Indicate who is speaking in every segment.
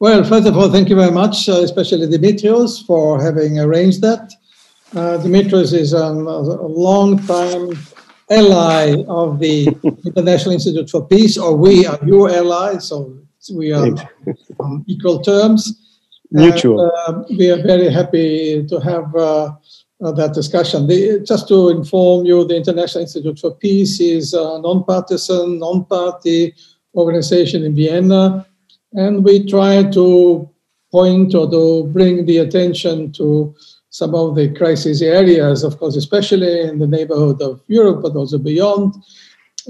Speaker 1: Well, first of all, thank you very much, uh, especially Dimitrios, for having arranged that. Uh, Dimitrios is um, a long-time ally of the International Institute for Peace, or we are your ally, so we are on equal terms.
Speaker 2: Mutual.
Speaker 1: And, uh, we are very happy to have uh, uh, that discussion. The, just to inform you, the International Institute for Peace is a non-partisan, non-party organization in Vienna, and we try to point or to bring the attention to some of the crisis areas, of course, especially in the neighborhood of Europe, but also beyond,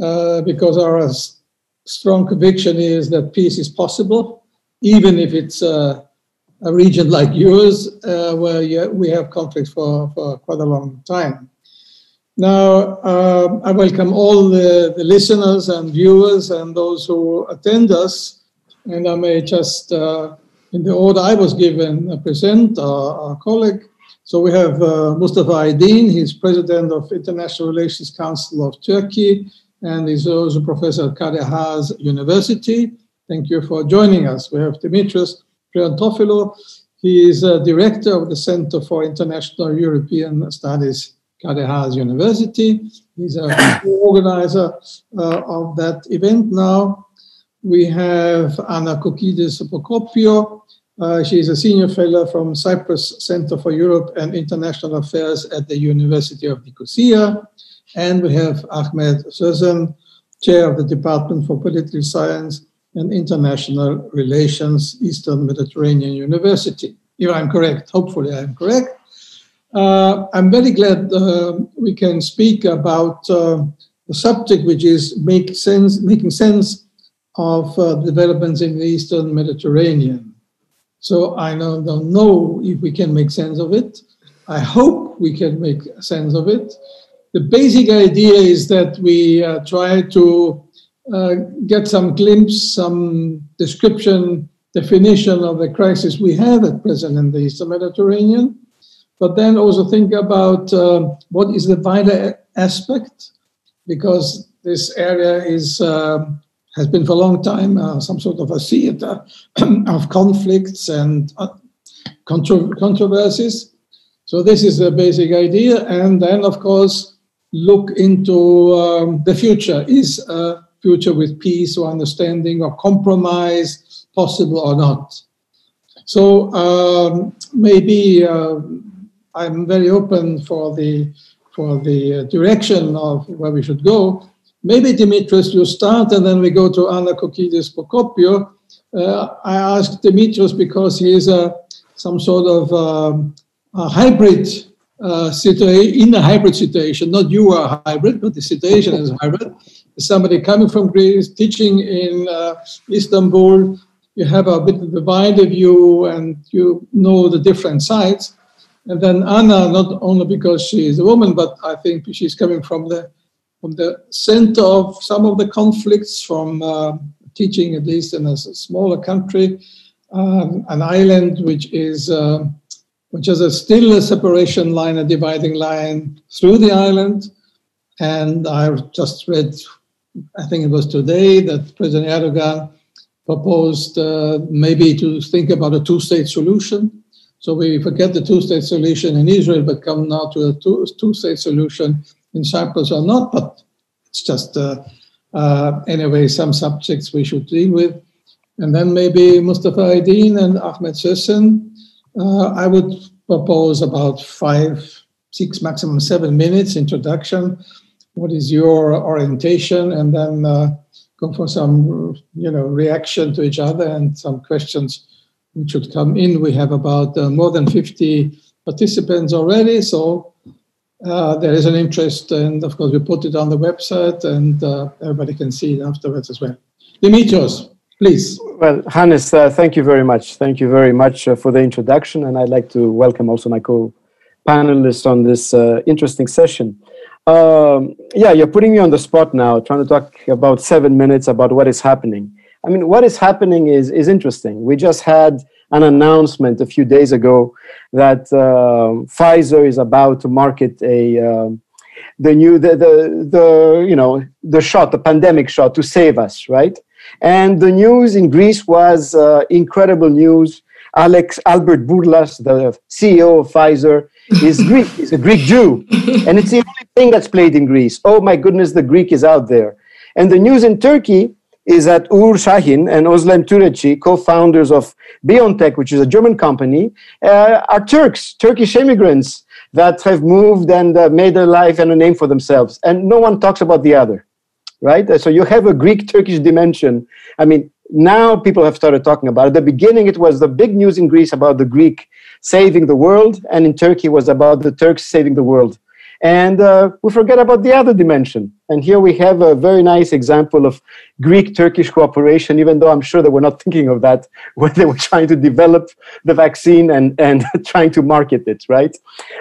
Speaker 1: uh, because our strong conviction is that peace is possible, even if it's uh, a region like yours, uh, where you, we have conflicts for, for quite a long time. Now, um, I welcome all the, the, listeners and viewers and those who attend us. And I may just, uh, in the order I was given, uh, present our, our, colleague. So we have uh, Mustafa Aydin, he's president of International Relations Council of Turkey, and he's also professor at Kadir Has University. Thank you for joining us. We have Dimitris Triantaphyllou. He is a director of the Center for International European Studies, Kadir Has University. He's a organizer uh, of that event now. We have Anna Koukkides-Procopiou. Uh, she is a senior fellow from Cyprus Center for Europe and International Affairs at the University of Nicosia. And we have Ahmet Sözen, chair of the Department for Political Science and International Relations, Eastern Mediterranean University. If I'm correct, hopefully I'm correct. Uh, I'm very glad uh, we can speak about uh, the subject, which is make sense, making sense of uh, developments in the Eastern Mediterranean. So I don't, don't know if we can make sense of it. I hope we can make sense of it. The basic idea is that we uh, try to uh, get some glimpse, some description, definition of the crisis we have at present in the Eastern Mediterranean, but then also think about uh, what is the wider aspect, because this area is uh, has been for a long time uh, some sort of a theater of conflicts and uh, contro- controversies. So this is the basic idea, and then of course look into um, the future. Is a future with peace or understanding or compromise possible or not. So um, maybe uh, I'm very open for the for the direction of where we should go. Maybe Dimitris, you start, and then we go to Anna Koukkides-Procopiou. Uh, I ask Dimitris because he is a some sort of um, a hybrid uh, situation in a hybrid situation. Not you are a hybrid, but the situation is hybrid somebody coming from Greece, teaching in uh, Istanbul, you have a bit of a wider view and you know the different sides. And then Anna, not only because she is a woman, but I think she's coming from the from the center of some of the conflicts, from uh, teaching at least in a smaller country, um, an island which is uh, which has a still a separation line, a dividing line through the island. And I've just read I think it was today that President Erdogan proposed uh, maybe to think about a two-state solution. So we forget the two-state solution in Israel, but come now to a two-state solution in Cyprus or not. But it's just uh, uh, anyway some subjects we should deal with. And then maybe Mustafa Aydin and Ahmet Sözen. Uh, I would propose about five, six, maximum seven minutes introduction what is your orientation, and then uh, go for some, you know, reaction to each other and some questions which should come in. We have about uh, more than 50 participants already, so uh, there is an interest, and of course we put it on the website, and uh, everybody can see it afterwards as well. Dimitrios, please.
Speaker 2: Well, Hannes, uh, thank you very much. Thank you very much uh, for the introduction, and I'd like to welcome also my co-panelists on this interesting session. Um, yeah, you're putting me on the spot now, trying to talk about seven minutes about what is happening. I mean, what is happening is is interesting. We just had an announcement a few days ago that uh, Pfizer is about to market a um, the new the, the the you know the shot, the pandemic shot to save us, right? And the news in Greece was uh, incredible news. Alex Albert Bourlas, the CEO of Pfizer, is Greek. He's a Greek Jew. And it's the only thing that's played in Greece. Oh my goodness, the Greek is out there. And the news in Turkey is that Uğur Şahin and Özlem Türeci, co-founders of BioNTech, which is a German company, uh, are Turks, Turkish immigrants that have moved and uh, made a life and a name for themselves. And no one talks about the other, right? So you have a Greek-Turkish dimension. I mean, now people have started talking about it. At the beginning, it was the big news in Greece about the Greek saving the world, and in Turkey was about the Turks saving the world. And uh, we forget about the other dimension. And here we have a very nice example of Greek Turkish cooperation, even though I'm sure they were not thinking of that when they were trying to develop the vaccine and, and trying to market it, right?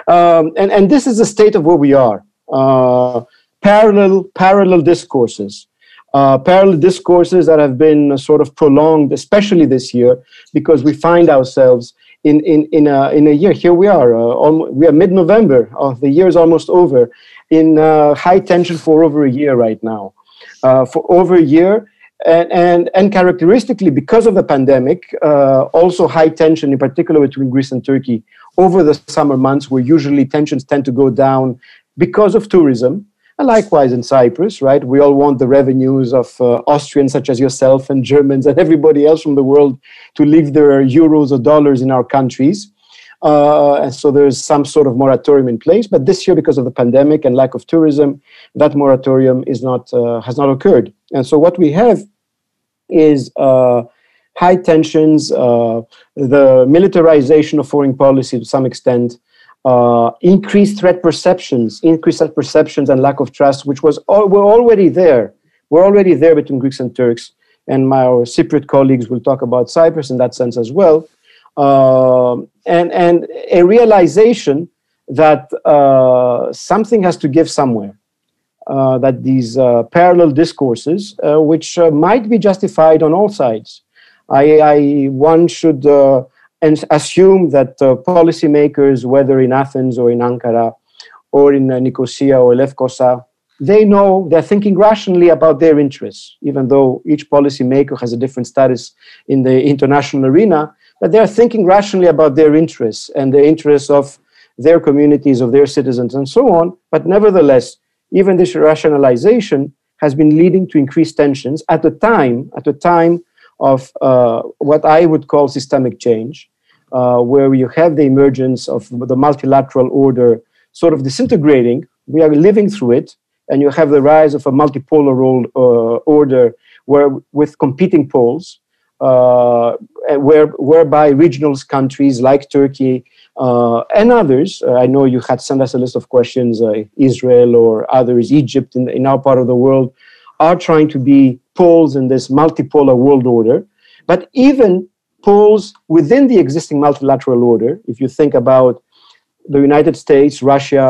Speaker 2: Um, and, and this is the state of where we are. Uh, parallel, parallel discourses. Uh, parallel discourses that have been sort of prolonged, especially this year, because we find ourselves in in in a in a year. Here we are. Uh, we are mid-November. Uh, the year is almost over. In uh, high tension for over a year right now. Uh, for over a year, and and and characteristically because of the pandemic, uh, also high tension, in particular between Greece and Turkey, over the summer months, where usually tensions tend to go down because of tourism. Likewise in Cyprus, right? We all want the revenues of uh, Austrians such as yourself and Germans and everybody else from the world to leave their euros or dollars in our countries. Uh, and so there's some sort of moratorium in place. But this year, because of the pandemic and lack of tourism, that moratorium is not uh, has not occurred. And so what we have is uh, high tensions, uh, the militarization of foreign policy to some extent, uh, increased threat perceptions, increased threat perceptions and lack of trust, which was all, were already there. We're already there between Greeks and Turks, and my Cypriot colleagues will talk about Cyprus in that sense as well. Uh, and and a realization that uh, something has to give somewhere. Uh, that these uh, parallel discourses, uh, which might be justified on all sides, I, I one should and assume that uh, policymakers, whether in Athens or in Ankara or in uh, Nicosia or Lefkosa, they know they're thinking rationally about their interests, even though each policymaker has a different status in the international arena, but they're thinking rationally about their interests and the interests of their communities, of their citizens, and so on. But nevertheless, even this rationalization has been leading to increased tensions at a time, at a time of uh, what I would call systemic change, uh, where you have the emergence of the multilateral order sort of disintegrating. We are living through it, and you have the rise of a multipolar world, uh, order where with competing poles, uh, where, whereby regional countries like Turkey uh, and others, uh, I know you had sent us a list of questions, uh, Israel or others, Egypt in, in our part of the world, are trying to be poles in this multipolar world order. But even poles within the existing multilateral order, if you think about the United States, Russia,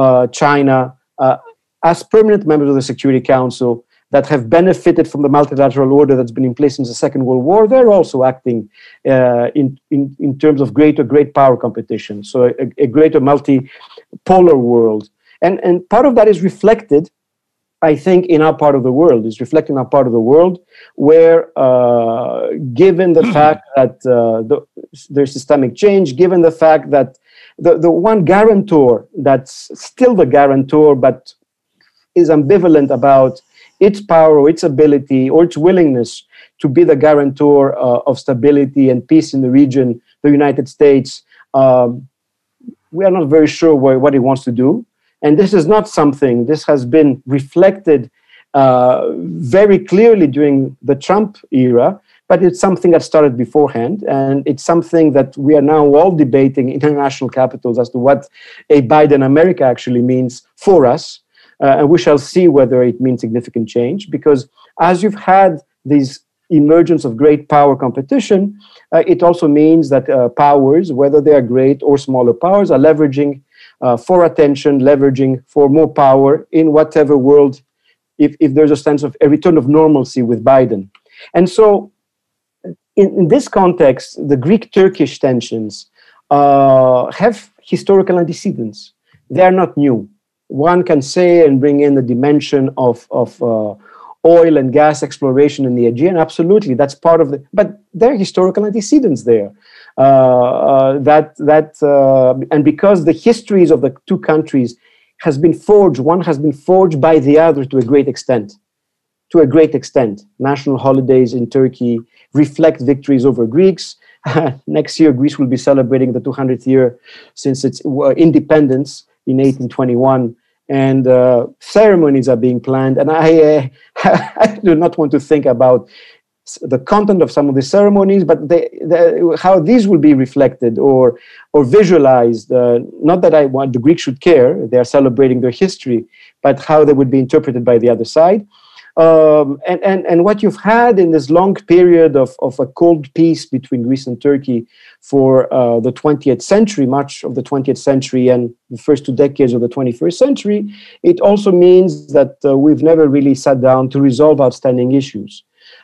Speaker 2: uh, China, uh, as permanent members of the Security Council that have benefited from the multilateral order that's been in place since the Second World War, they're also acting uh, in, in, in terms of greater great power competition, so a, a greater multipolar world. And, and part of that is reflected I think, in our part of the world, is reflecting our part of the world, where, uh, given the fact that uh, the, there's systemic change, given the fact that the, the one guarantor that's still the guarantor, but is ambivalent about its power or its ability or its willingness to be the guarantor uh, of stability and peace in the region, the United States, um, we are not very sure what it wants to do. And this is not something, this has been reflected uh, very clearly during the Trump era, but it's something that started beforehand. And it's something that we are now all debating in international capitals as to what a Biden America actually means for us. Uh, and we shall see whether it means significant change, because as you've had these emergence of great power competition, uh, it also means that uh, powers, whether they are great or smaller powers, are leveraging uh, for attention, leveraging for more power in whatever world, if, if there's a sense of a return of normalcy with Biden. And so, in, in this context, the Greek Turkish tensions uh, have historical antecedents. They are not new. One can say and bring in the dimension of, of, uh, oil and gas exploration in the Aegean. Absolutely, that's part of the. But there are historical antecedents there. Uh, uh, that that uh, and because the histories of the two countries has been forged, one has been forged by the other to a great extent. To a great extent, national holidays in Turkey reflect victories over Greeks. Next year, Greece will be celebrating the 200th year since its independence in 1821 and uh, ceremonies are being planned. And I, uh, I do not want to think about the content of some of the ceremonies, but they, they, how these will be reflected or or visualized. Uh, not that I want the Greeks should care; they are celebrating their history, but how they would be interpreted by the other side. Um, and, and, and what you've had in this long period of, of a cold peace between Greece and Turkey for uh, the 20th century, much of the 20th century and the first two decades of the 21st century, it also means that uh, we've never really sat down to resolve outstanding issues.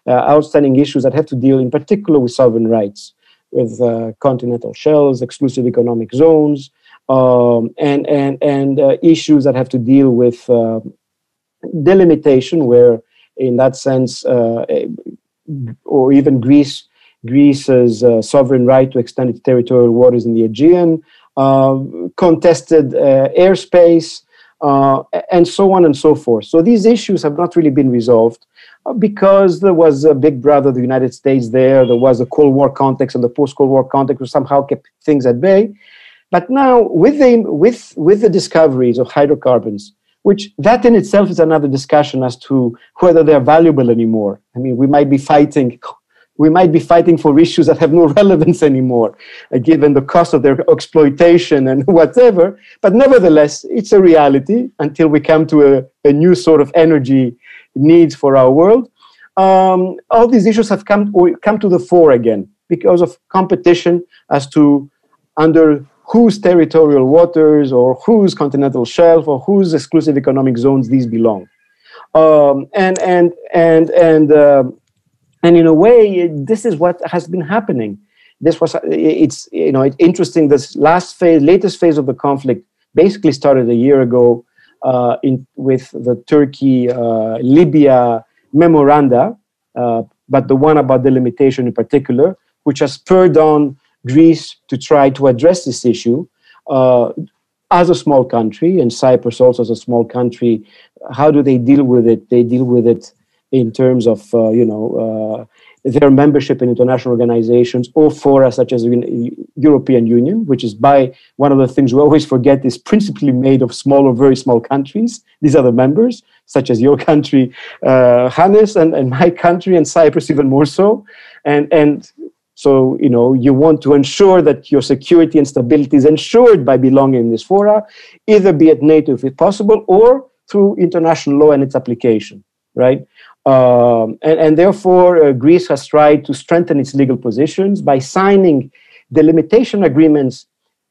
Speaker 2: Uh, outstanding issues that have to deal in particular with sovereign rights, with uh, continental shelves, exclusive economic zones, um, and, and, and uh, issues that have to deal with delimitation, where in that sense, uh, or even Greece, Greece's uh, sovereign right to extend its territorial waters in the Aegean, uh, contested airspace, and so on and so forth. So these issues have not really been resolved because there was a big brother, the United States there, there was a Cold War context and the post-Cold War context which somehow kept things at bay. But now with the, with, with the discoveries of hydrocarbons, which that in itself is another discussion as to whether they're valuable anymore. I mean, we might be fighting we might be fighting for issues that have no relevance anymore, uh, given the cost of their exploitation and whatever. But nevertheless, it's a reality until we come to a, a new sort of energy needs for our world. Um, all these issues have come, come to the fore again because of competition as to under whose territorial waters or whose continental shelf or whose exclusive economic zones these belong. Um, and and and and uh, and in a way, this is what has been happening. This was it's you know it's interesting. This last phase, latest phase of the conflict, basically started a year ago in with the Turkey uh, Libya memoranda, uh, but the one about delimitation in particular, which has spurred on Greece to try to address this issue uh, as a small country, and Cyprus also as a small country. How do they deal with it? They deal with it in terms of uh, you know uh, their membership in international organizations or fora such as the European Union, which is by one of the things we always forget is principally made of small or very small countries. These are the members, such as your country, uh, Hannes, and, and my country, and Cyprus even more so. And, and so, you know, you want to ensure that your security and stability is ensured by belonging in this fora, either be it NATO if possible, or through international law and its application, right? Um, and, and, therefore, uh, Greece has tried to strengthen its legal positions by signing delimitation agreements,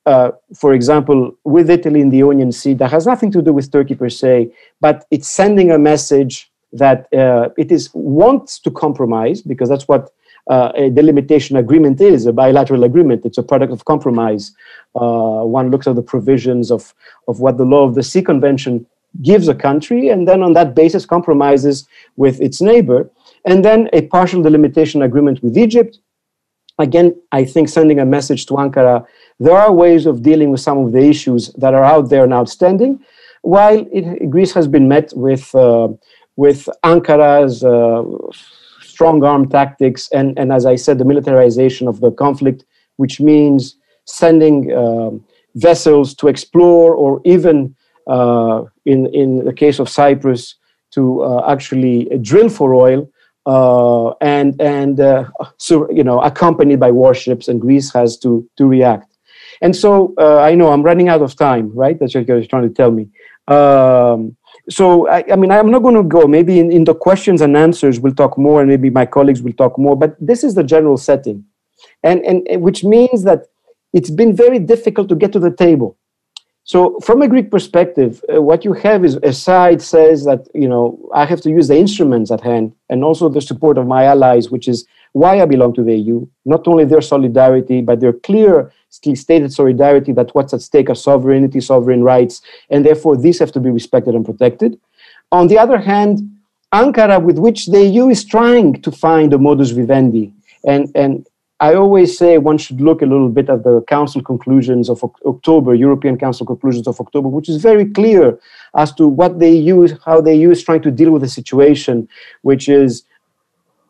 Speaker 2: uh, for example, with Italy in the Ionian Sea, that has nothing to do with Turkey per se, but it's sending a message that uh, it is wants to compromise because that's what uh, a delimitation agreement is a bilateral agreement. It's a product of compromise. Uh, one looks at the provisions of, of what the law of the sea convention gives a country, and then on that basis compromises with its neighbor. And then a partial delimitation agreement with Egypt. Again, I think sending a message to Ankara there are ways of dealing with some of the issues that are out there and outstanding, while it, Greece has been met with, uh, with Ankara's uh, strong arm tactics and, and, as I said, the militarization of the conflict, which means sending uh, vessels to explore or even in, in the case of Cyprus, to uh, actually drill for oil uh, and, and so, you know, accompanied by warships, and Greece has to, to react. And so I know I'm running out of time, right? That's what you're trying to tell me. Um, so I, I, mean i'm not going to go maybe in, in the questions and answers we'll talk more and maybe my colleagues will talk more but this is the general setting and, and which means that it's been very difficult to get to the table so, from a Greek perspective, uh, what you have is a side says that you know I have to use the instruments at hand and also the support of my allies, which is why I belong to the EU. Not only their solidarity, but their clear stated solidarity that what's at stake are sovereignty, sovereign rights, and therefore these have to be respected and protected. On the other hand, Ankara, with which the EU is trying to find a modus vivendi. And, and I always say one should look a little bit at the Council conclusions of October, European Council conclusions of October, which is very clear as to what they use, how they use trying to deal with the situation, which is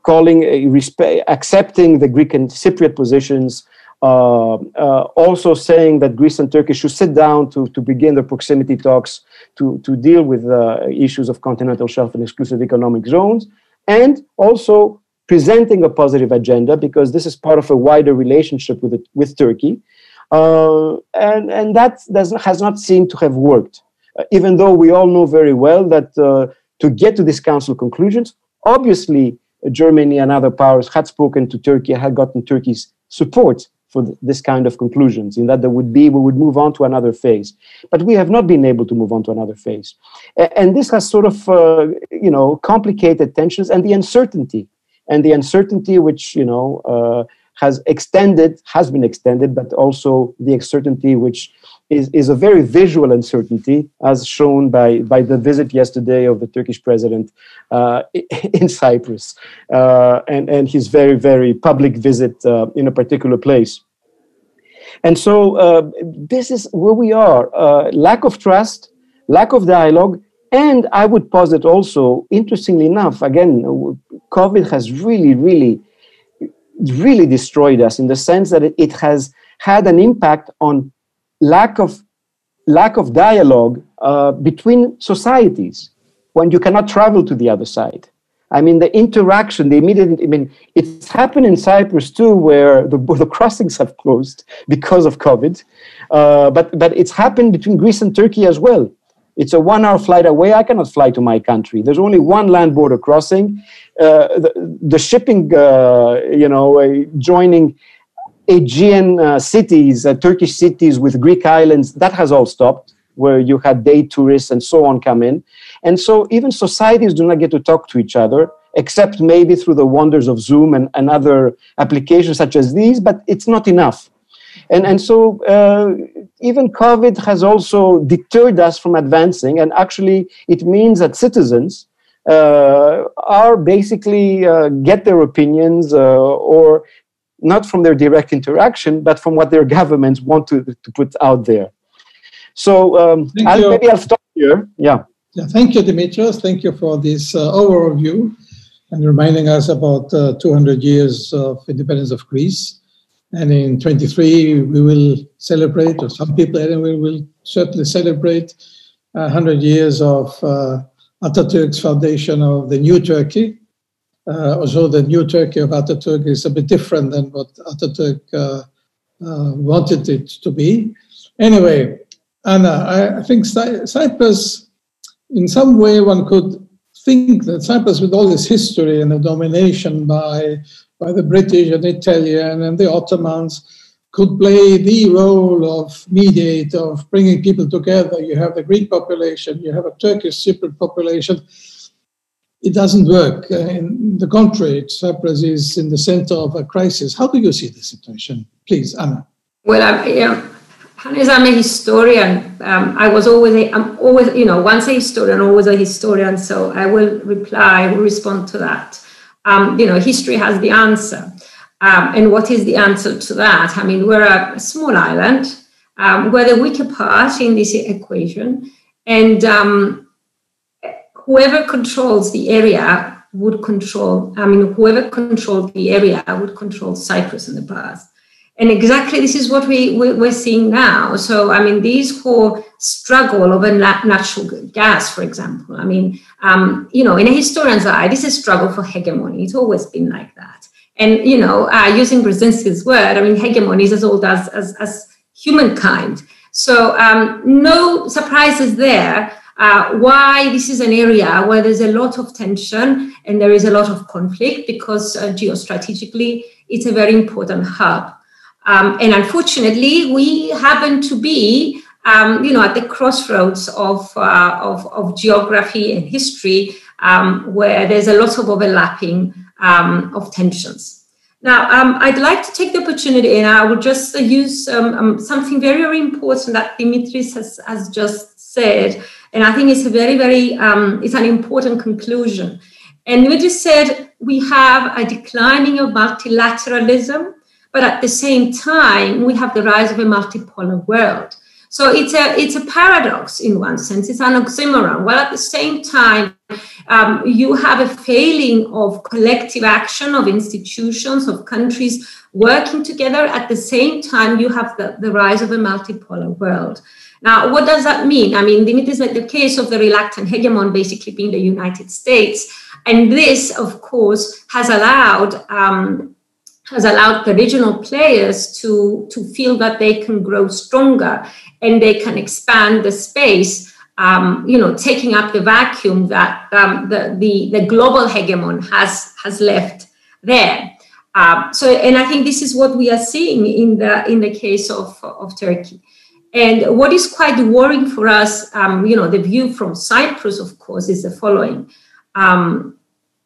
Speaker 2: calling a respect, accepting the Greek and Cypriot positions, uh, uh, also saying that Greece and Turkey should sit down to, to begin the proximity talks to, to deal with uh, issues of continental shelf and exclusive economic zones, and also presenting a positive agenda because this is part of a wider relationship with, it, with Turkey. Uh, and, and that does, has not seemed to have worked, uh, even though we all know very well that uh, to get to these council conclusions, obviously Germany and other powers had spoken to Turkey, had gotten Turkey's support for th- this kind of conclusions, in that there would be, we would move on to another phase. But we have not been able to move on to another phase. A- and this has sort of, uh, you know, complicated tensions and the uncertainty, and the uncertainty which, you know, uh, has extended, has been extended, but also the uncertainty which is, is a very visual uncertainty, as shown by, by the visit yesterday of the Turkish president uh, in Cyprus uh, and, and his very, very public visit uh, in a particular place. And so uh, this is where we are uh, lack of trust, lack of dialogue. And I would posit also, interestingly enough, again, COVID has really, really, really destroyed us in the sense that it has had an impact on lack of lack of dialogue uh, between societies when you cannot travel to the other side. I mean, the interaction, the immediate, I mean, it's happened in Cyprus too, where the, crossings have closed because of COVID. Uh, but, but it's happened between Greece and Turkey as well. It's a one hour flight away. I cannot fly to my country. There's only one land border crossing. Uh, the, the, shipping, uh, you know, uh, joining Aegean uh, cities, uh, Turkish cities with Greek islands, that has all stopped, where you had day tourists and so on come in. And so even societies do not get to talk to each other, except maybe through the wonders of Zoom and, and other applications such as these, but it's not enough. And, and so uh, even COVID has also deterred us from advancing, and actually it means that citizens uh, are basically uh, get their opinions uh, or not from their direct interaction, but from what their governments want to, to put out there. So um, I'll, maybe I'll stop here. Yeah.
Speaker 1: Yeah. Thank you, Dimitrios. Thank you for this uh, overview and reminding us about uh, 200 years of independence of Greece. And in 23, we will celebrate, or some people anyway will certainly celebrate 100 years of uh, Atatürk's foundation of the new Turkey, uh, although the new Turkey of Ataturk is a bit different than what Ataturk uh, uh, wanted it to be. Anyway, Anna, I, think Cy- Cyprus, in some way, one could think that Cyprus, with all its history and the domination by, by the British and Italian and the Ottomans, could play the role of mediator, of bringing people together. You have the Greek population, you have a Turkish Cypriot population it doesn't work. Uh, in the contrary, Cyprus is in the center of a crisis. How do you see the situation? Please, Anna.
Speaker 3: Well, I'm, you know, I'm a historian. Um, I was always, a, I'm always, you know, once a historian, always a historian. So I will reply, I will respond to that. Um, you know, history has the answer. Um, and what is the answer to that? I mean, we're a small island. Um, we're the weaker part in this equation. And um, whoever controls the area would control, I mean, whoever controlled the area would control Cyprus in the past. And exactly this is what we, we, are seeing now. So, I mean, these whole struggle over natural gas, for example, I mean, um, you know, in a historian's eye, this is a struggle for hegemony. It's always been like that. And, you know, uh, using Brzezinski's word, I mean, hegemony is as old as, as, as humankind. So, um, no surprises there uh, why this is an area where there's a lot of tension and there is a lot of conflict because uh, geostrategically it's a very important hub. Um, and unfortunately, we happen to be, um, you know, at the crossroads of, uh, of, of, geography and history, um, where there's a lot of overlapping um, of tensions. Now, um, I'd like to take the opportunity, and I will just use um, something very, very important that Dimitris has, has just said And I think it's a very, very, it's an important conclusion. And we just said we have a declining of multilateralism, but at the same time, we have the rise of a multipolar world. So it's a it's a paradox in one sense. It's an oxymoron. While at the same time, um, you have a failing of collective action of institutions of countries working together. At the same time, you have the, the rise of a multipolar world. Now, what does that mean? I mean, it is like the case of the reluctant hegemon basically being the United States, and this, of course, has allowed. Um, has allowed the regional players to, to feel that they can grow stronger and they can expand the space, um, you know, taking up the vacuum that um, the, the, the, global hegemon has, has left there. Um, so, and I think this is what we are seeing in the, in the case of, of Turkey. And what is quite worrying for us, um, you know, the view from Cyprus, of course, is the following. Um,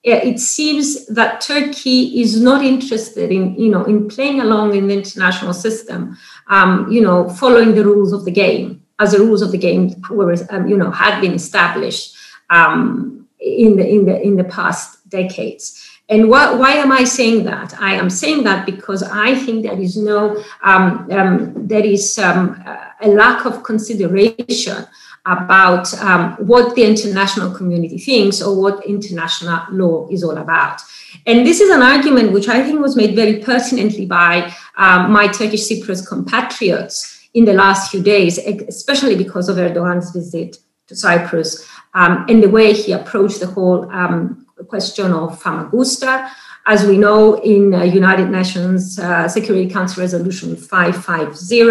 Speaker 3: it seems that Turkey is not interested in, you know, in playing along in the international system, um, you know, following the rules of the game as the rules of the game were, um, you know, had been established um, in the in the in the past decades. And why, why am I saying that? I am saying that because I think there is no, um, um, there is um, a lack of consideration about um, what the international community thinks or what international law is all about. And this is an argument which I think was made very pertinently by um, my Turkish Cypriot compatriots in the last few days, especially because of Erdogan's visit to Cyprus um, and the way he approached the whole um, question of Famagusta. As we know, in uh, United Nations uh, Security Council Resolution 550,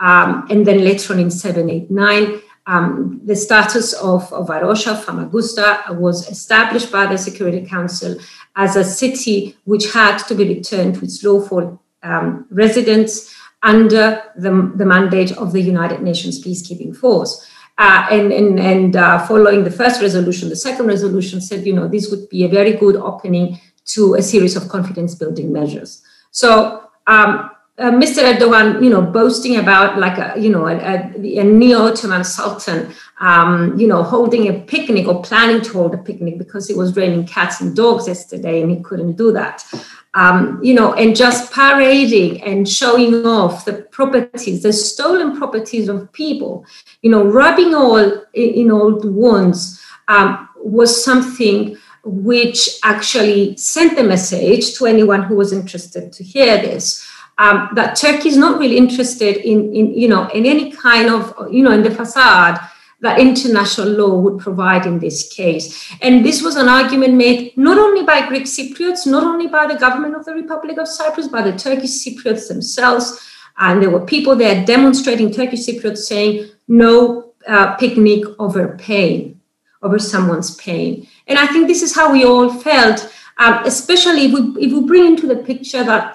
Speaker 3: um, and then later on in 789, um, the status of, of Varosha, Famagusta, was established by the Security Council as a city which had to be returned to its lawful um, residents under the, the, mandate of the United Nations peacekeeping force. Uh, and and, and uh, following the first resolution, the second resolution said, you know, this would be a very good opening to a series of confidence building measures. So um, uh, Mr. Erdogan, you know, boasting about like a, you know, a, a, a neo-Ottoman sultan, um, you know, holding a picnic or planning to hold a picnic because it was raining cats and dogs yesterday and he couldn't do that. Um, you know, and just parading and showing off the properties, the stolen properties of people, you know, rubbing all in, old wounds um, was something which actually sent the message to anyone who was interested to hear this um, that Turkey is not really interested in, in, you know, in any kind of, you know, in the facade that international law would provide in this case. And this was an argument made not only by Greek Cypriots, not only by the government of the Republic of Cyprus, by the Turkish Cypriots themselves. And there were people there demonstrating Turkish Cypriots saying no uh, picnic over pain, over someone's pain. And I think this is how we all felt um, especially if we, if we bring into the picture that,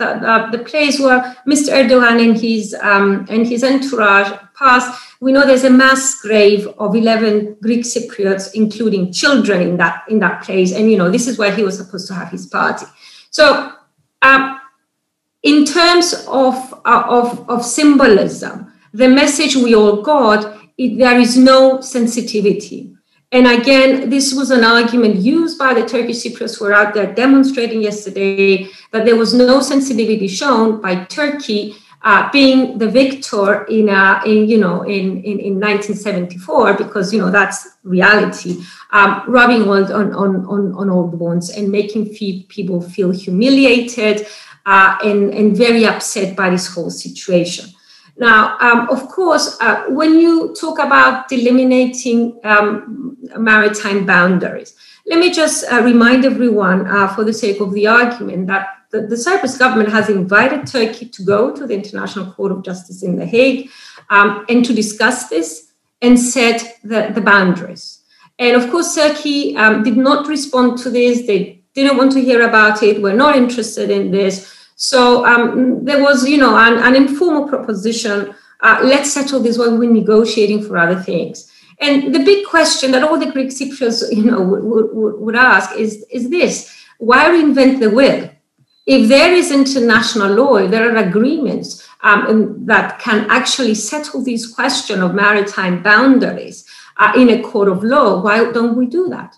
Speaker 3: the place where Mr. Erdogan and his um, and his entourage passed, we know there's a mass grave of 11 Greek Cypriots, including children, in that in that place, and you know this is where he was supposed to have his party. So, um, in terms of, uh, of of symbolism, the message we all got, it, there is no sensitivity and again, this was an argument used by the Turkish Cypriots who were out there demonstrating yesterday that there was no sensibility shown by Turkey uh, being the victor in, uh, in you know, in, in, in, 1974, because, you know, that's reality, um, rubbing on, on, on, on old wounds and making people feel humiliated uh, and, and very upset by this whole situation. Now, um, of course, uh, when you talk about delimiting um, maritime boundaries, let me just uh, remind everyone, uh, for the sake of the argument, that the, the, Cyprus government has invited Turkey to go to the International Court of Justice in The Hague um, and to discuss this and set the, the boundaries. And of course, Turkey um, did not respond to this. They didn't want to hear about it. We're not interested in this. So um, there was, you know, an, an informal proposition. Uh, let's settle this while we're negotiating for other things. And the big question that all the Greek Cypriots, you know, would, would, would ask is, is this: Why reinvent the wheel? If there is international law, if there are agreements um, that can actually settle this question of maritime boundaries, uh, in a court of law. Why don't we do that?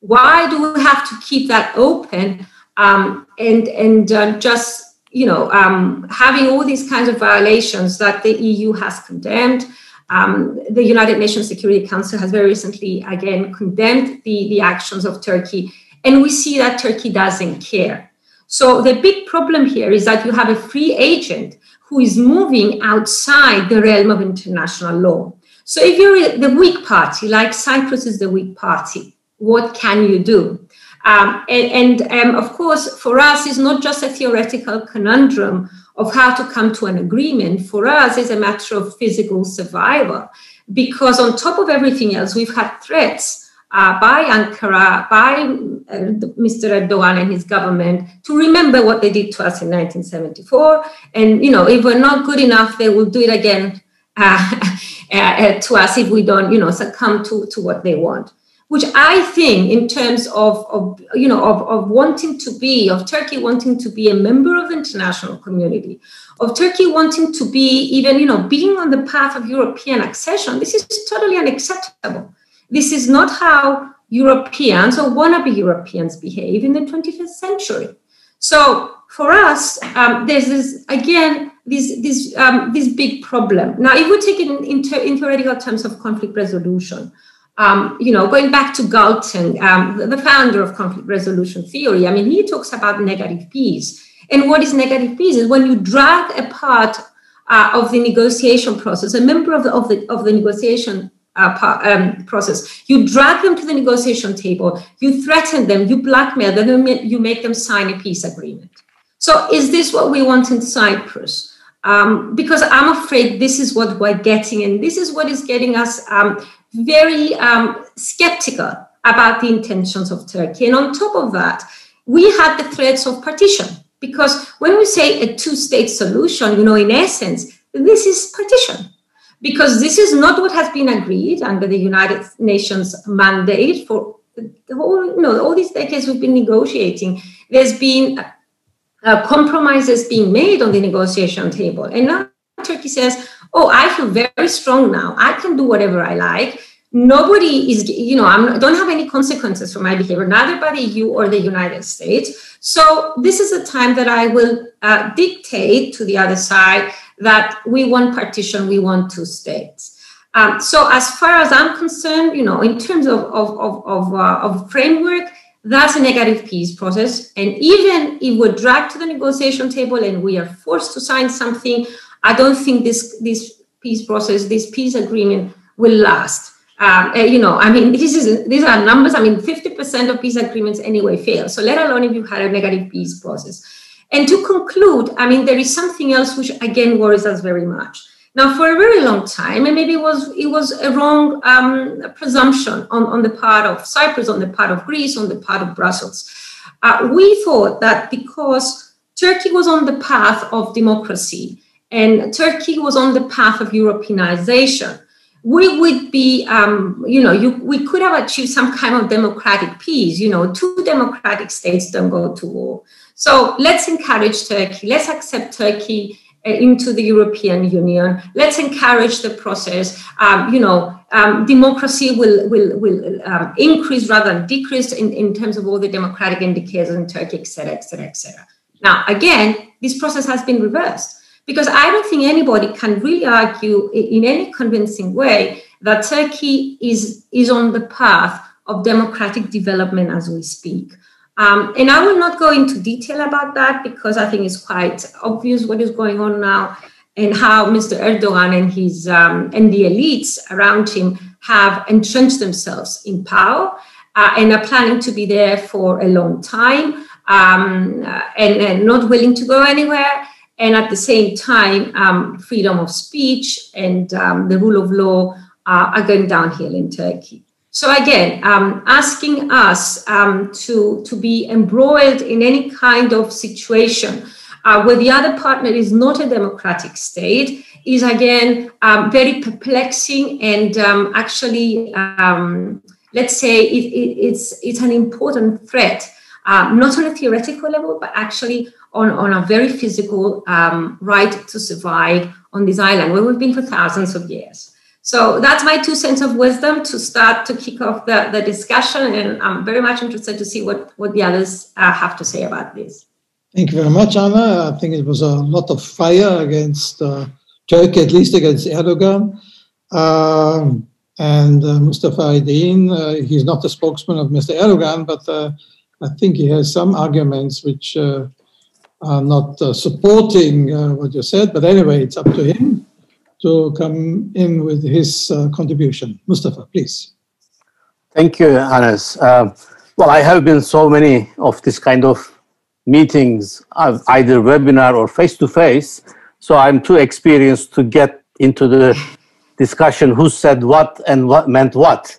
Speaker 3: Why do we have to keep that open um, and and uh, just you know um, having all these kinds of violations that the EU has condemned? Um, the United Nations Security Council has very recently again condemned the, the actions of Turkey, and we see that Turkey doesn't care. So the big problem here is that you have a free agent who is moving outside the realm of international law. So if you're the weak party, like Cyprus is the weak party, what can you do? Um, and, and um, of course, for us, it's not just a theoretical conundrum of how to come to an agreement. For us, it's a matter of physical survival. Because on top of everything else, we've had threats uh, by Ankara, by uh, Mr. Erdogan and his government to remember what they did to us in 1974. And, you know, if we're not good enough, they will do it again uh, uh, to us if we don't, you know, succumb to, to what they want which I think, in terms of, of you know, of, of wanting to be, of Turkey wanting to be a member of the international community, of Turkey wanting to be even, you know, being on the path of European accession, this is totally unacceptable. This is not how Europeans or wannabe Europeans behave in the 21st century. So for us, um, there's this again this this um, this big problem. Now, if we take it in, in, ter- in theoretical terms of conflict resolution, um, you know, going back to Galtung, um, the founder of conflict resolution theory, I mean, he talks about negative peace. And what is negative peace is when you drag a part uh, of the negotiation process, a member of the, of the, of the negotiation uh, um, process, you drag them to the negotiation table, you threaten them, you blackmail them, you make them sign a peace agreement. So, is this what we want in Cyprus? Um, because I'm afraid this is what we're getting, and this is what is getting us um, very um, skeptical about the intentions of Turkey. And on top of that, we had the threats of partition. Because when we say a two state solution, you know, in essence, this is partition. Because this is not what has been agreed under the United Nations mandate for the whole, you know, all these decades we've been negotiating. There's been uh, compromises being made on the negotiation table. And now Turkey says, oh, I feel very strong now. I can do whatever I like. Nobody is, you know, I don't have any consequences for my behavior, neither by the EU or the United States. So this is a time that I will uh, dictate to the other side that we want partition, we want two states. Um, so as far as I'm concerned, you know, in terms of of of of, uh, of framework, that's a negative peace process. And even if we're dragged to the negotiation table and we are forced to sign something, I don't think this this peace process, this peace agreement will last. Um, uh, you know, I mean, this is these are numbers. I mean, 50% of peace agreements anyway fail. So let alone if you had a negative peace process. And to conclude, I mean, there is something else which again worries us very much. Now, for a very long time, and maybe it was it was a wrong um, presumption on, on the part of Cyprus, on the part of Greece, on the part of Brussels. Uh, we thought that because Turkey was on the path of democracy and Turkey was on the path of Europeanization, we would be, um, you know, you, we could have achieved some kind of democratic peace. You know, two democratic states don't go to war. So let's encourage Turkey. Let's accept Turkey uh, into the European Union. Let's encourage the process. Um, you know, um, democracy will will will um, increase rather than decrease in, in terms of all the democratic indicators in Turkey, et cetera, et cetera, et cetera. Now, again, this process has been reversed because I don't think anybody can really argue in any convincing way that Turkey is, is on the path of democratic development as we speak. Um, and I will not go into detail about that because I think it's quite obvious what is going on now and how Mr. Erdogan and his um, and the elites around him have entrenched themselves in power uh, and are planning to be there for a long time um, and, and not willing to go anywhere and at the same time, um, freedom of speech and um, the rule of law uh, are going downhill in Turkey. So again, um, asking us um, to, to be embroiled in any kind of situation uh, where the other partner is not a democratic state is again um, very perplexing and um, actually, let's say, it, it, it's, it's an important threat, uh, not on a theoretical level, but actually on, on a very physical um, right to survive on this island where we've been for thousands of years. So that's my two cents of wisdom to start to kick off the, the discussion. And I'm very much interested to see what, what the others uh, have to say about this.
Speaker 1: Thank you very much, Anna. I think it was a lot of fire against uh, Turkey, at least against Erdogan. Um, and uh, Mustafa Aydin, uh, he's not the spokesman of Mr. Erdogan, but uh, I think he has some arguments which uh, are not uh, supporting uh, what you said. But anyway, it's up to him to come in with his contribution. Mustafa, please.
Speaker 4: Thank you, Hannes. Um, well, I have been so many of this kind of meetings, either webinar or face to face. So I'm too experienced to get into the discussion who said what and what meant what,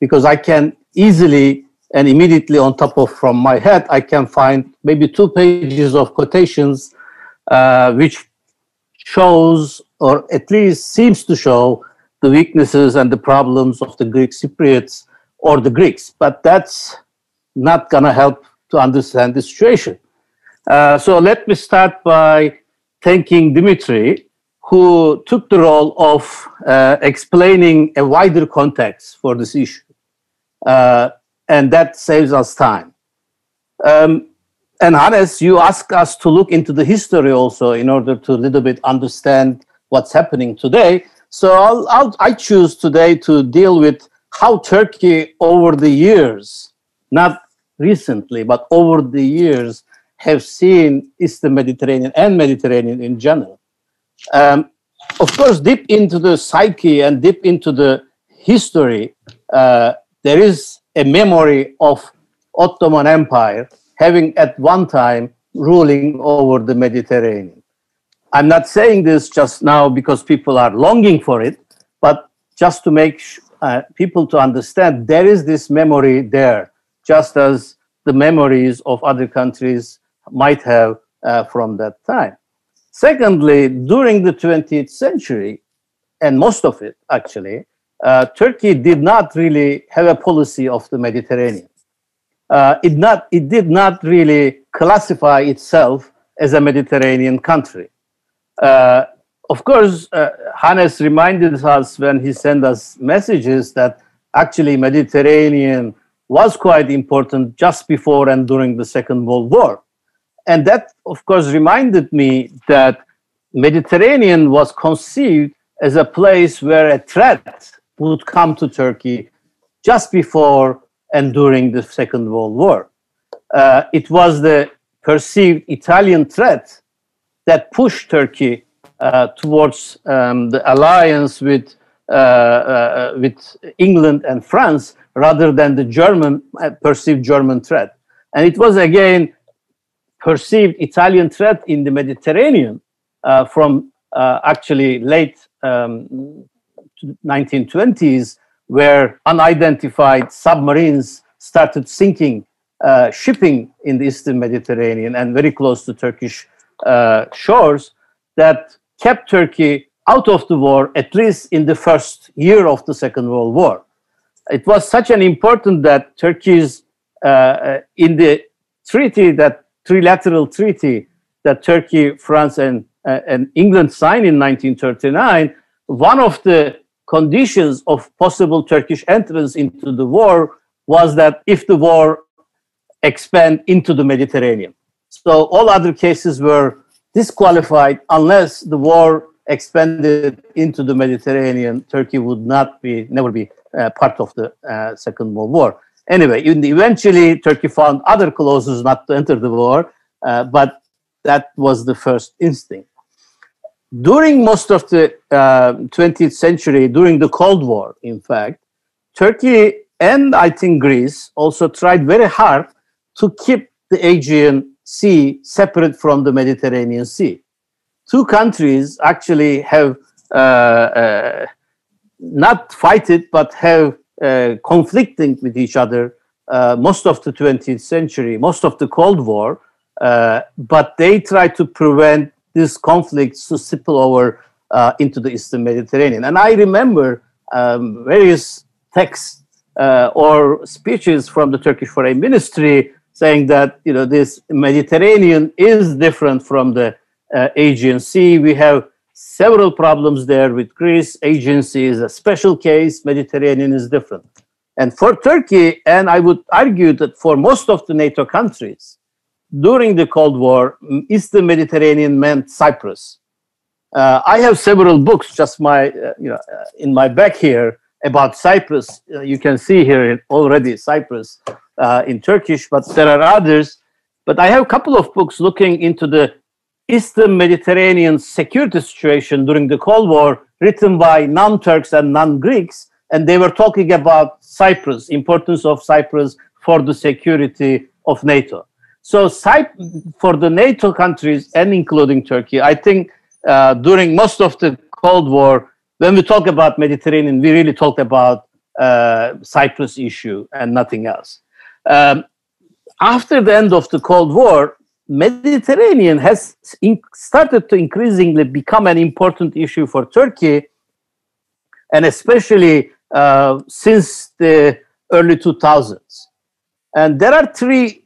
Speaker 4: because I can easily and immediately on top of from my head, I can find maybe two pages of quotations, uh, which shows or at least seems to show the weaknesses and the problems of the Greek Cypriots or the Greeks. But that's not going to help to understand the situation. Uh, so let me start by thanking Dimitri, who took the role of uh, explaining a wider context for this issue. And that saves us time. Um, and Hannes, you ask us to look into the history also in order to a little bit understand what's happening today. So I'll, I'll, I choose today to deal with how Turkey over the years, not recently, but over the years, have seen Eastern Mediterranean and Mediterranean in general. Um, of course, deep into the psyche and deep into the history, uh, there is a memory of Ottoman Empire having at one time ruling over the Mediterranean. I'm not saying this just now because people are longing for it, but just to make uh, people to understand there is this memory there, just as the memories of other countries might have uh, from that time. Secondly, during the 20th century, and most of it actually, uh, Turkey did not really have a policy of the Mediterranean. Uh, it, not, it did not really classify itself as a Mediterranean country. Uh, of course, uh, Hannes reminded us when he sent us messages that actually Mediterranean was quite important just before and during the Second World War. And that, of course, reminded me that Mediterranean was conceived as a place where a threat would come to Turkey just before and during the Second World War. Uh, it was the perceived Italian threat that pushed Turkey uh, towards um, the alliance with, uh, uh with England and France rather than the German uh, perceived German threat. And it was again perceived Italian threat in the Mediterranean uh, from actually late um, 1920s, where unidentified submarines started sinking uh, shipping in the Eastern Mediterranean and very close to Turkish uh, shores, that kept Turkey out of the war, at least in the first year of the Second World War. It was such an important that Turkey's uh, uh in the treaty, that trilateral treaty that Turkey, France, and, uh, and England signed in 1939, one of the conditions of possible Turkish entrance into the war was that if the war expand into the Mediterranean. So all other cases were disqualified unless the war expanded into the Mediterranean. Turkey would not be, never be uh, part of the uh, Second World War. Anyway, eventually Turkey found other clauses not to enter the war, uh, but that was the first instinct during most of the uh, 20th century, during the Cold War, in fact, Turkey and I think Greece also tried very hard to keep the Aegean Sea separate from the Mediterranean Sea. Two countries actually have uh, uh, not fight it, but have uh, conflicting with each other uh, most of the 20th century, most of the Cold War, uh, but they try to prevent these conflicts to spill over uh, into the Eastern Mediterranean. And I remember um, various texts uh, or speeches from the Turkish Foreign Ministry saying that you know this Mediterranean is different from the uh, Aegean Sea. We have several problems there with Greece. Aegean Sea is a special case, Mediterranean is different. And for Turkey, and I would argue that for most of the NATO countries, during the Cold War, Eastern Mediterranean meant Cyprus. Uh, I have several books, just my, uh, you know, uh, in my back here about Cyprus. Uh, you can see here already Cyprus uh, in Turkish, but there are others. But I have a couple of books looking into the Eastern Mediterranean security situation during the Cold War, written by non-Turks and non-Greeks, and they were talking about Cyprus, importance of Cyprus for the security of NATO. So for the NATO countries and including Turkey, I think uh, during most of the Cold War, when we talk about Mediterranean, we really talked about uh, Cyprus issue and nothing else. Um, after the end of the Cold War, Mediterranean has started to increasingly become an important issue for Turkey, and especially uh, since the early 2000s. And there are three,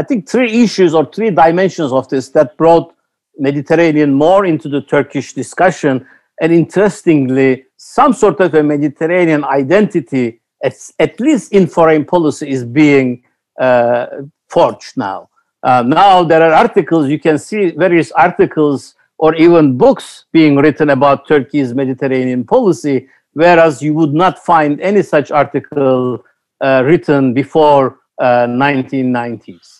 Speaker 4: I think, three issues or three dimensions of this that brought Mediterranean more into the Turkish discussion. And interestingly, some sort of a Mediterranean identity, at, at least in foreign policy, is being uh, forged now. Uh, now there are articles, you can see various articles or even books being written about Turkey's Mediterranean policy, whereas you would not find any such article uh, written before uh, 1990s.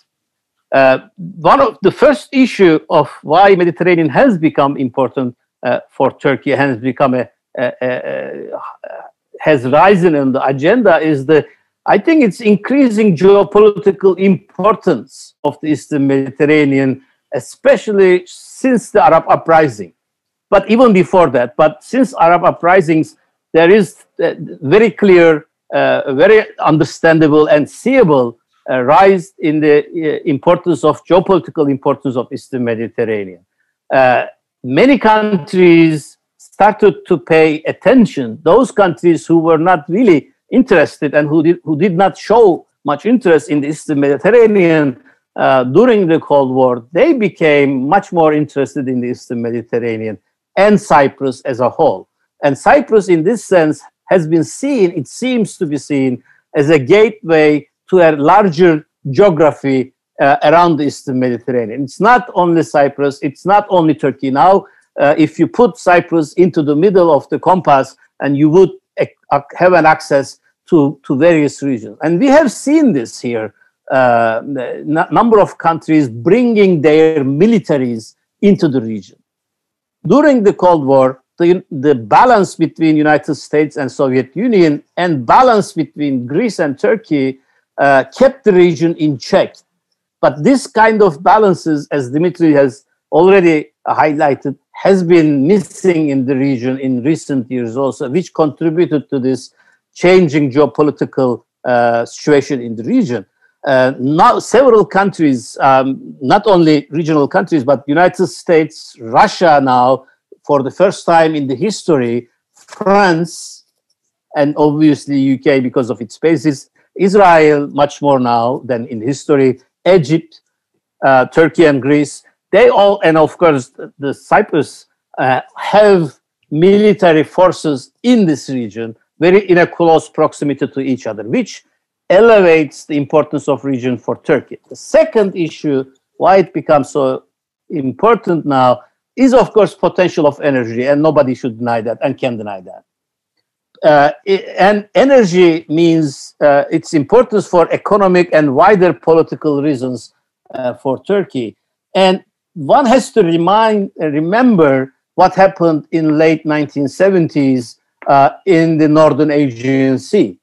Speaker 4: Uh, one of the first issue of why Mediterranean has become important uh, for Turkey, has become a, a, a, has risen in the agenda is the I think it's increasing geopolitical importance of the Eastern Mediterranean, especially since the Arab uprising. But even before that, but since Arab uprisings, there is very clear, uh, very understandable and seeable uh, rise in the uh, importance of geopolitical importance of Eastern Mediterranean. Uh, many countries started to pay attention. Those countries who were not really interested and who did, who did not show much interest in the Eastern Mediterranean uh, during the Cold War, they became much more interested in the Eastern Mediterranean and Cyprus as a whole. And Cyprus, in this sense, has been seen, it seems to be seen, as a gateway to a larger geography uh, around the Eastern Mediterranean. It's not only Cyprus, it's not only Turkey. Now, uh, if you put Cyprus into the middle of the compass and you would have an access to, to various regions. And we have seen this here, uh, number of countries bringing their militaries into the region. During the Cold War, the, the balance between United States and Soviet Union and balance between Greece and Turkey uh, kept the region in check. But this kind of balances, as Dimitri has already highlighted, has been missing in the region in recent years also, which contributed to this changing geopolitical uh, situation in the region. Uh, now, several countries, um, not only regional countries, but United States, Russia now, for the first time in the history, France, and obviously UK because of its bases, Israel much more now than in history, Egypt, uh, Turkey and Greece, they all, and of course, the Cyprus uh, have military forces in this region, very in a close proximity to each other, which elevates the importance of region for Turkey. The second issue, why it becomes so important now, is of course potential of energy, and nobody should deny that and can deny that. Uh, and energy means uh, its importance for economic and wider political reasons uh, for Turkey. And one has to remind, remember what happened in late 1970s uh, in the Northern Aegean Sea.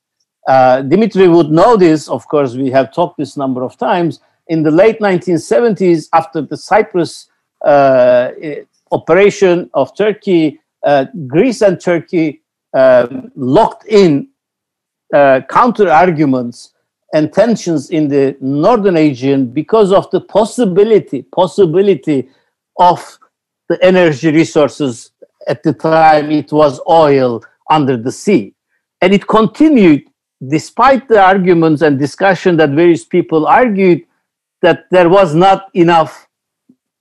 Speaker 4: Uh, Dimitri would know this, of course, we have talked this number of times. In the late 1970s, after the Cyprus uh, operation of Turkey, uh, Greece and Turkey locked in uh, counter arguments and tensions in the northern Aegean because of the possibility possibility of the energy resources at the time it was oil under the sea and it continued despite the arguments and discussion that various people argued that there was not enough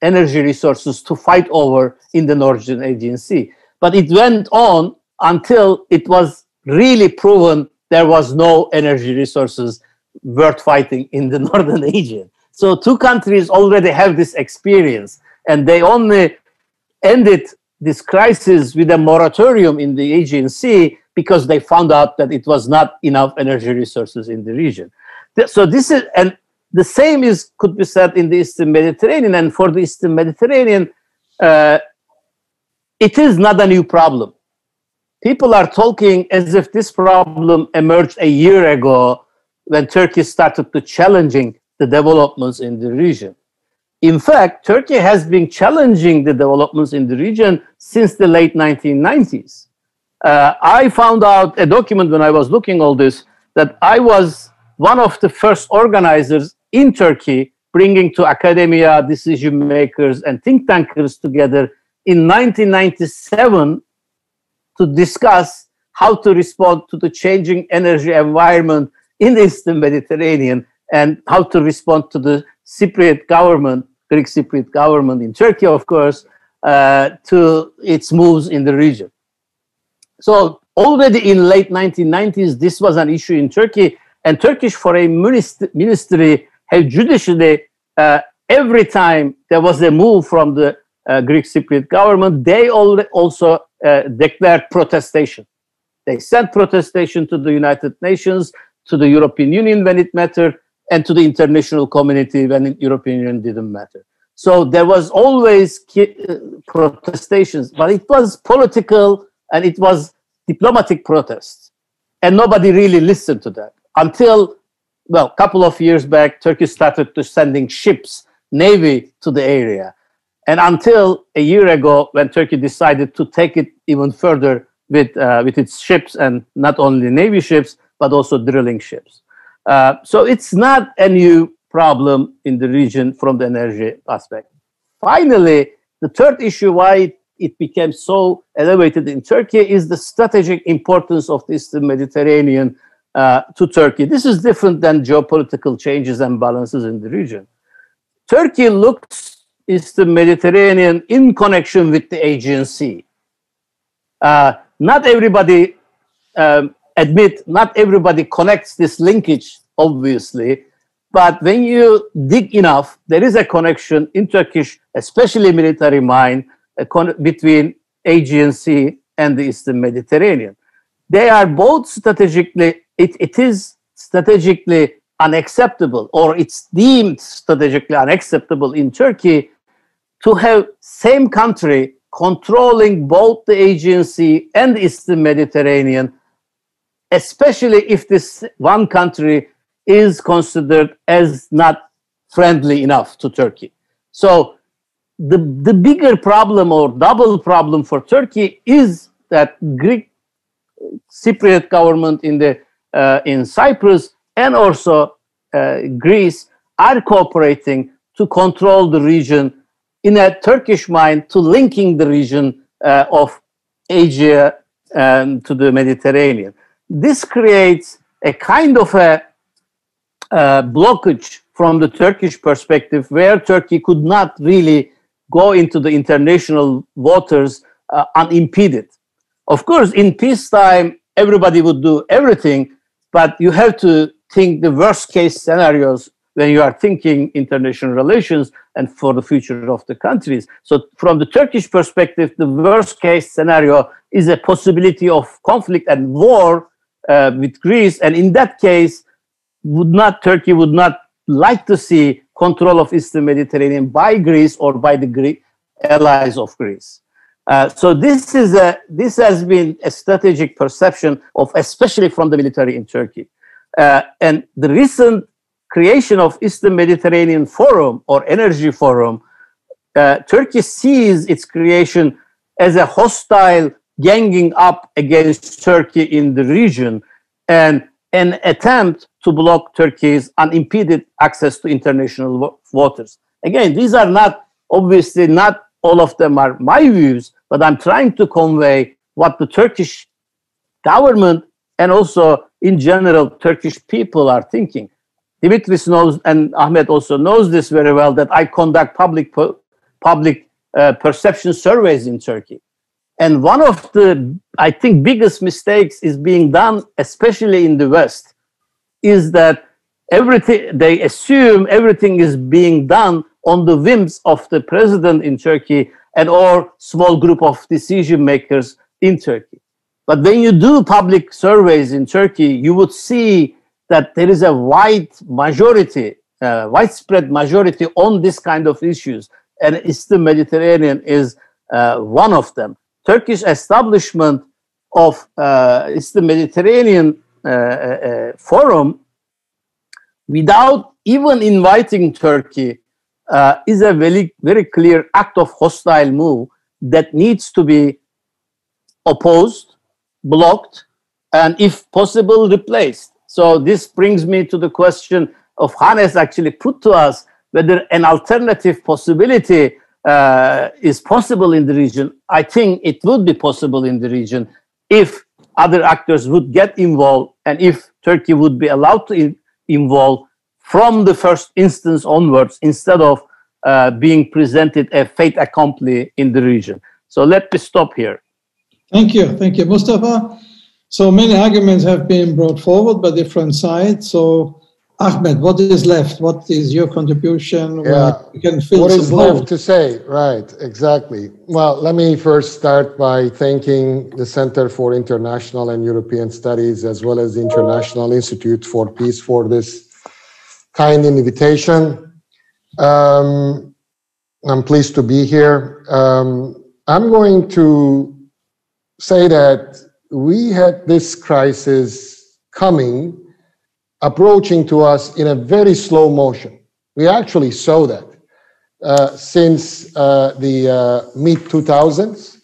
Speaker 4: energy resources to fight over in the Northern Aegean Sea. But it went on until it was really proven there was no energy resources worth fighting in the Northern Aegean. So two countries already have this experience, and they only ended this crisis with a moratorium in the Aegean Sea because they found out that it was not enough energy resources in the region. So this is and the same is could be said in the Eastern Mediterranean, and for the Eastern Mediterranean, uh, it is not a new problem. People are talking as if this problem emerged a year ago when Turkey started to challenging the developments in the region. In fact, Turkey has been challenging the developments in the region since the late 1990s. Uh, I found out a document when I was looking all this that I was one of the first organizers in Turkey bringing to academia, decision makers, and think tankers together in 1997 to discuss how to respond to the changing energy environment in the Eastern Mediterranean and how to respond to the Cypriot government, Greek Cypriot government in Turkey, of course, uh, to its moves in the region. So already in late 1990s, this was an issue in Turkey, and Turkish Foreign Ministry have judicially uh, every time there was a move from the uh, Greek Cypriot government, they also uh, declared protestation. They sent protestation to the United Nations, to the European Union when it mattered, and to the international community when the European Union didn't matter. So there was always uh, protestations, but it was political and it was diplomatic protests. And nobody really listened to that until, well, a couple of years back, Turkey started to sending ships, navy to the area. And until a year ago, when Turkey decided to take it even further with, uh, with its ships and not only navy ships, but also drilling ships. Uh, so it's not a new problem in the region from the energy aspect. Finally, the third issue why it became so elevated in Turkey is the strategic importance of this Mediterranean uh, to Turkey. This is different than geopolitical changes and balances in the region. Turkey looks is the Mediterranean in connection with the Aegean Sea. Uh, not everybody um, admit, not everybody connects this linkage, obviously, but when you dig enough, there is a connection in Turkish, especially military mind, between Aegean Sea and the Eastern Mediterranean. They are both strategically, it, it is strategically unacceptable, or it's deemed strategically unacceptable in Turkey to have same country controlling both the Aegean Sea and Eastern Mediterranean, especially if this one country is considered as not friendly enough to Turkey. So the, the bigger problem or double problem for Turkey is that Greek Cypriot government in the uh, in Cyprus and also uh, Greece are cooperating to control the region in a Turkish mind to linking the region uh, of Asia um, to the Mediterranean. This creates a kind of a, blockage from the Turkish perspective where Turkey could not really go into the international waters uh, unimpeded. Of course, in peacetime, everybody would do everything, but you have to think the worst case scenarios when you are thinking international relations and for the future of the countries. So, from the Turkish perspective, the worst case scenario is a possibility of conflict and war uh, with Greece, and in that case, would not Turkey would not like to see control of Eastern Mediterranean by Greece or by the Greek allies of Greece. Uh, so this is a this has been a strategic perception of especially from the military in Turkey, uh, and the recent creation of Eastern Mediterranean Forum or Energy Forum, uh, Turkey sees its creation as a hostile ganging up against Turkey in the region and an attempt to block Turkey's unimpeded access to international waters. Again, these are not, obviously, not all of them are my views, but I'm trying to convey what the Turkish government and also, in general, Turkish people are thinking. Dimitris knows, and Ahmet also knows this very well, that I conduct public public uh, perception surveys in Turkey. And one of the, I think, biggest mistakes is being done, especially in the West, is that everything they assume everything is being done on the whims of the president in Turkey and or small group of decision makers in Turkey. But when you do public surveys in Turkey, you would see that there is a wide majority, uh, widespread majority on this kind of issues, and Eastern Mediterranean is uh, one of them. Turkish establishment of uh, Eastern Mediterranean uh, uh, uh, Forum, without even inviting Turkey, is a very very clear act of hostile move that needs to be opposed, blocked, and if possible, replaced. So this brings me to the question of Hannes actually put to us whether an alternative possibility uh, is possible in the region. I think it would be possible in the region if other actors would get involved and if Turkey would be allowed to in involve from the first instance onwards instead of uh, being presented a fait accompli in the region. So let me stop here.
Speaker 1: Thank you. Thank you, Mustafa. So many arguments have been brought forward by different sides. So, Ahmet, what is left? What is your contribution?
Speaker 5: Yeah. You can fill what is left to say? Right, exactly. Well, let me first start by thanking the Center for International and European Studies, as well as the International Institute for Peace, for this kind invitation. Um, I'm pleased to be here. Um, I'm going to say that we had this crisis coming, approaching to us in a very slow motion. We actually saw that uh, since uh, the uh, mid 2000s,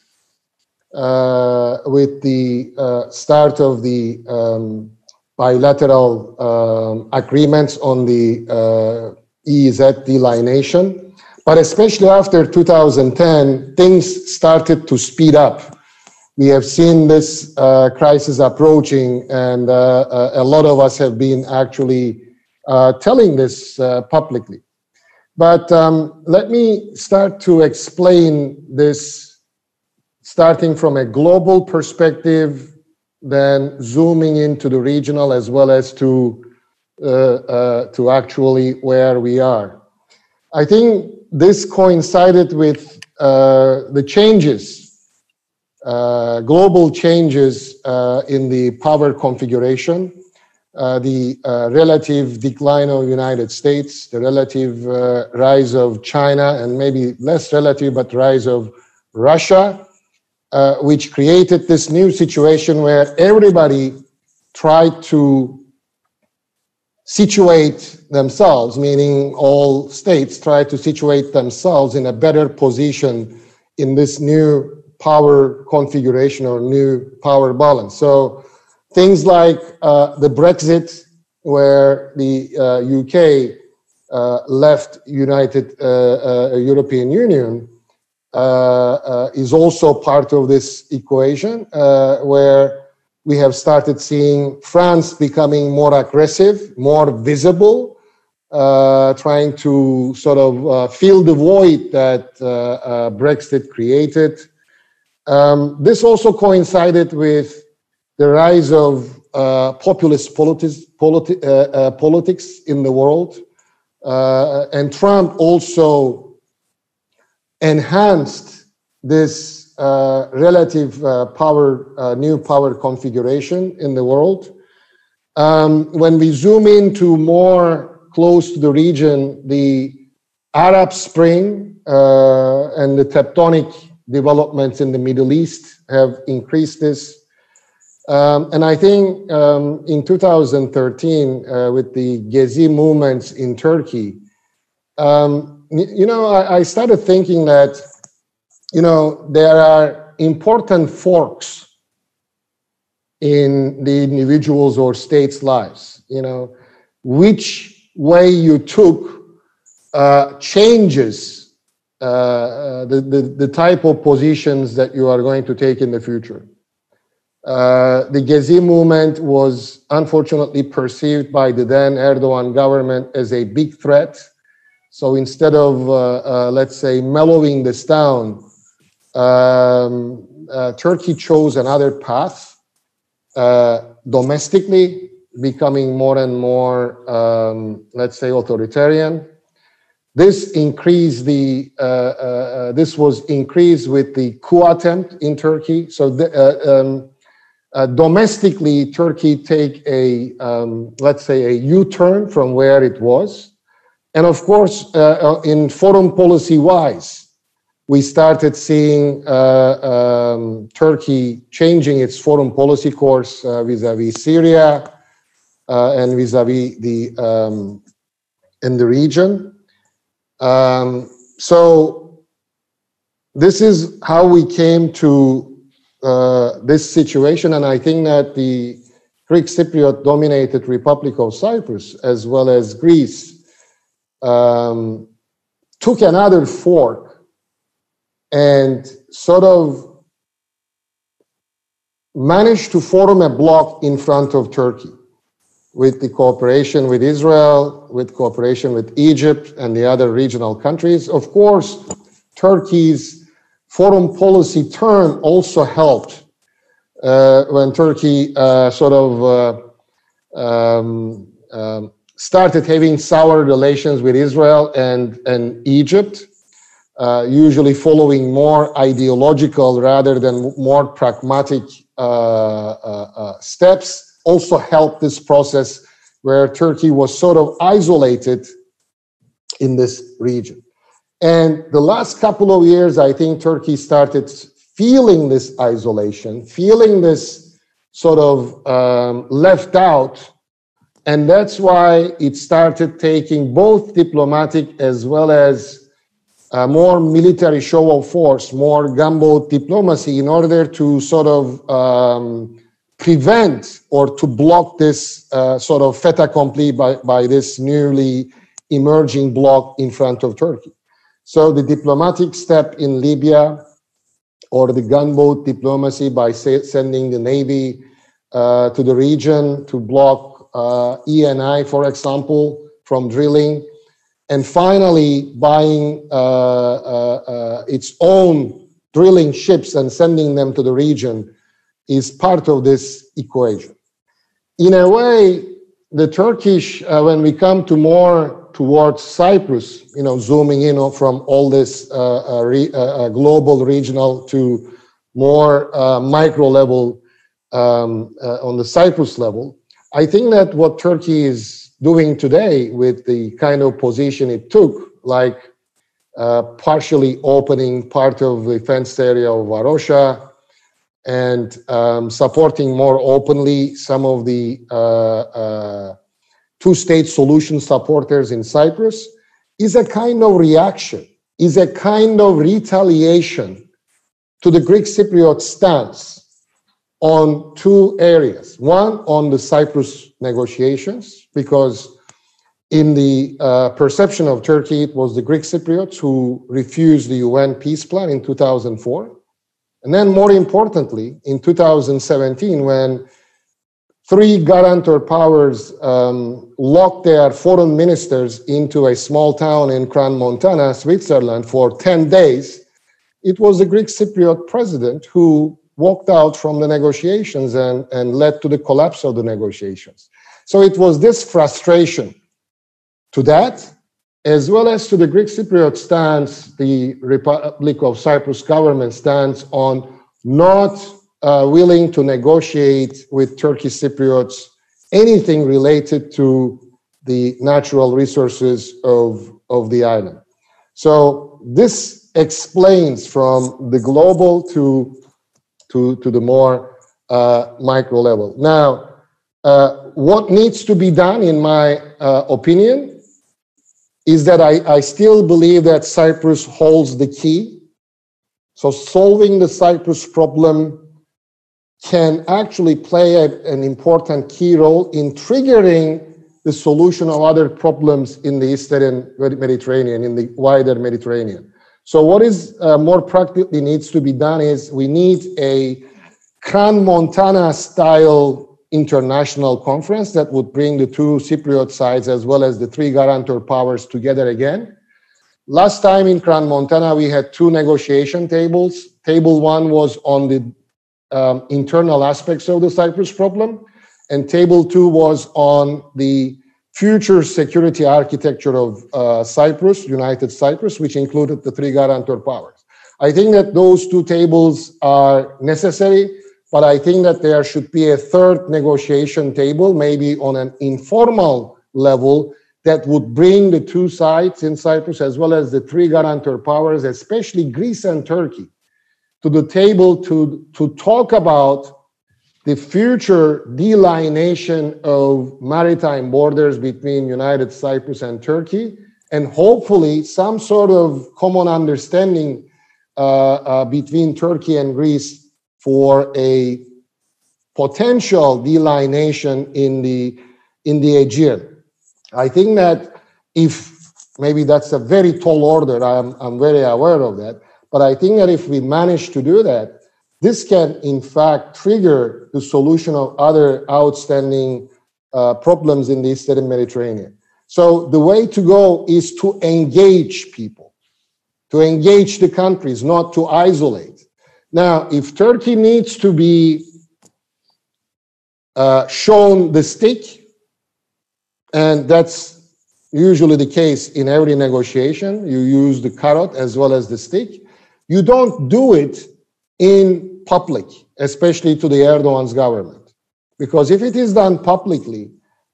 Speaker 5: uh, with the uh, start of the um, bilateral um, agreements on the uh, EEZ delineation. But especially after 2010, things started to speed up we have seen this uh, crisis approaching, and uh, uh, a lot of us have been actually uh, telling this uh, publicly. But um, let me start to explain this, starting from a global perspective, then zooming into the regional as well as to uh, to actually where we are. I think this coincided with the changes global changes uh, in the power configuration, uh, the uh, relative decline of the United States, the relative uh, rise of China, and maybe less relative, but rise of Russia, uh, which created this new situation where everybody tried to situate themselves, meaning all states tried to situate themselves in a better position in this new power configuration or new power balance. So things like uh, the Brexit, where the uh, UK uh, left United uh, uh, European Union, uh, is also part of this equation, where we have started seeing France becoming more aggressive, more visible, trying to sort of fill the void that Brexit created. Um, this also coincided with the rise of uh, populist politi- politi- uh, uh, politics in the world. Uh, and Trump also enhanced this uh, relative uh, power, new power configuration in the world. Um, when we zoom into more close to the region, the Arab Spring and the tectonic developments in the Middle East have increased this. Um, and I think um, in 2013, uh, with the Gezi movements in Turkey, um, you know, I, I, started thinking that, you know, there are important forks in the individuals or states' lives. You know, which way you took uh, changes uh, the, the, the type of positions that you are going to take in the future. Uh, the Gezi movement was unfortunately perceived by the then Erdogan government as a big threat. So instead of, uh, uh, let's say, mellowing this down, um, uh, Turkey chose another path uh, domestically, becoming more and more, um, let's say, authoritarian. This increased the, uh, uh, this was increased with the coup attempt in Turkey. So the, um, uh, domestically, Turkey take a, um, let's say, a U-turn from where it was. And of course, uh, uh in foreign policy wise, we started seeing uh, um, Turkey changing its foreign policy course uh, vis-a-vis Syria uh, and vis-a-vis the um, in the region. Um, so this is how we came to uh, this situation, and I think that the Greek Cypriot dominated Republic of Cyprus, as well as Greece, um, took another fork and sort of managed to form a block in front of Turkey with the cooperation with Israel, with cooperation with Egypt and the other regional countries. Of course, Turkey's foreign policy turn also helped uh, when Turkey uh, sort of uh, um, um, started having sour relations with Israel and, and Egypt, uh, usually following more ideological rather than more pragmatic uh, uh, steps, also helped this process where Turkey was sort of isolated in this region. And the last couple of years, I think Turkey started feeling this isolation, feeling this sort of um, left out. And that's why it started taking both diplomatic as well as uh, more military show of force, more gunboat diplomacy in order to sort of um, prevent or to block this uh, sort of fait accompli by, by this newly emerging bloc in front of Turkey. So the diplomatic step in Libya or the gunboat diplomacy by sending the Navy uh, to the region to block uh, ENI, for example, from drilling. And finally, buying uh, uh, uh, its own drilling ships and sending them to the region is part of this equation. In a way, the Turkish, uh, when we come to more towards Cyprus, you know, zooming in from all this uh, uh, re, uh, uh, global, regional to more micro level um, on the Cyprus level. I think that what Turkey is doing today with the kind of position it took, like partially opening part of the fenced area of Varosha, and um, supporting more openly some of the uh, uh, two state solution supporters in Cyprus is a kind of reaction, is a kind of retaliation to the Greek Cypriot stance on two areas. One, on the Cyprus negotiations, because in the uh, perception of Turkey, it was the Greek Cypriots who refused the UN peace plan in 2004. And then, more importantly, in 2017, when three guarantor powers um, locked their foreign ministers into a small town in Crans-Montana, Switzerland, for 10 days. It was the Greek Cypriot president who walked out from the negotiations and, and led to the collapse of the negotiations. So it was this frustration to that, as well as to the Greek Cypriot stance, the Republic of Cyprus government stance on not uh, willing to negotiate with Turkish Cypriots anything related to the natural resources of, of the island. So this explains from the global to, to, to the more uh, micro level. Now, uh, what needs to be done, in my uh, opinion, is that I, I still believe that Cyprus holds the key. So solving the Cyprus problem can actually play a, an important key role in triggering the solution of other problems in the Eastern Mediterranean, in the wider Mediterranean. So what is uh, more practically needs to be done is we need a Crans-Montana style international conference that would bring the two Cypriot sides as well as the three guarantor powers together again Last time in Crans-Montana, we had two negotiation tables. Table one was on the um, internal aspects of the Cyprus problem, and table two was on the future security architecture of uh, Cyprus, United Cyprus, which included the three guarantor powers. I think that those two tables are necessary, but I think that there should be a third negotiation table, maybe on an informal level, that would bring the two sides in Cyprus as well as the three guarantor powers, especially Greece and Turkey, to the table to, to talk about the future delineation of maritime borders between United Cyprus and Turkey, and hopefully some sort of common understanding uh, uh, between Turkey and Greece for a potential delineation in the in the Aegean. I think that if maybe that's a very tall order, I'm, I'm very aware of that, but I think that if we manage to do that, this can, in fact, trigger the solution of other outstanding uh, problems in the Eastern Mediterranean. So the way to go is to engage people, to engage the countries, not to isolate. Now, if Turkey needs to be uh, shown the stick, and that's usually the case in every negotiation, you use the carrot as well as the stick. You don't do it in public, especially to the Erdogan's government. Because if it is done publicly,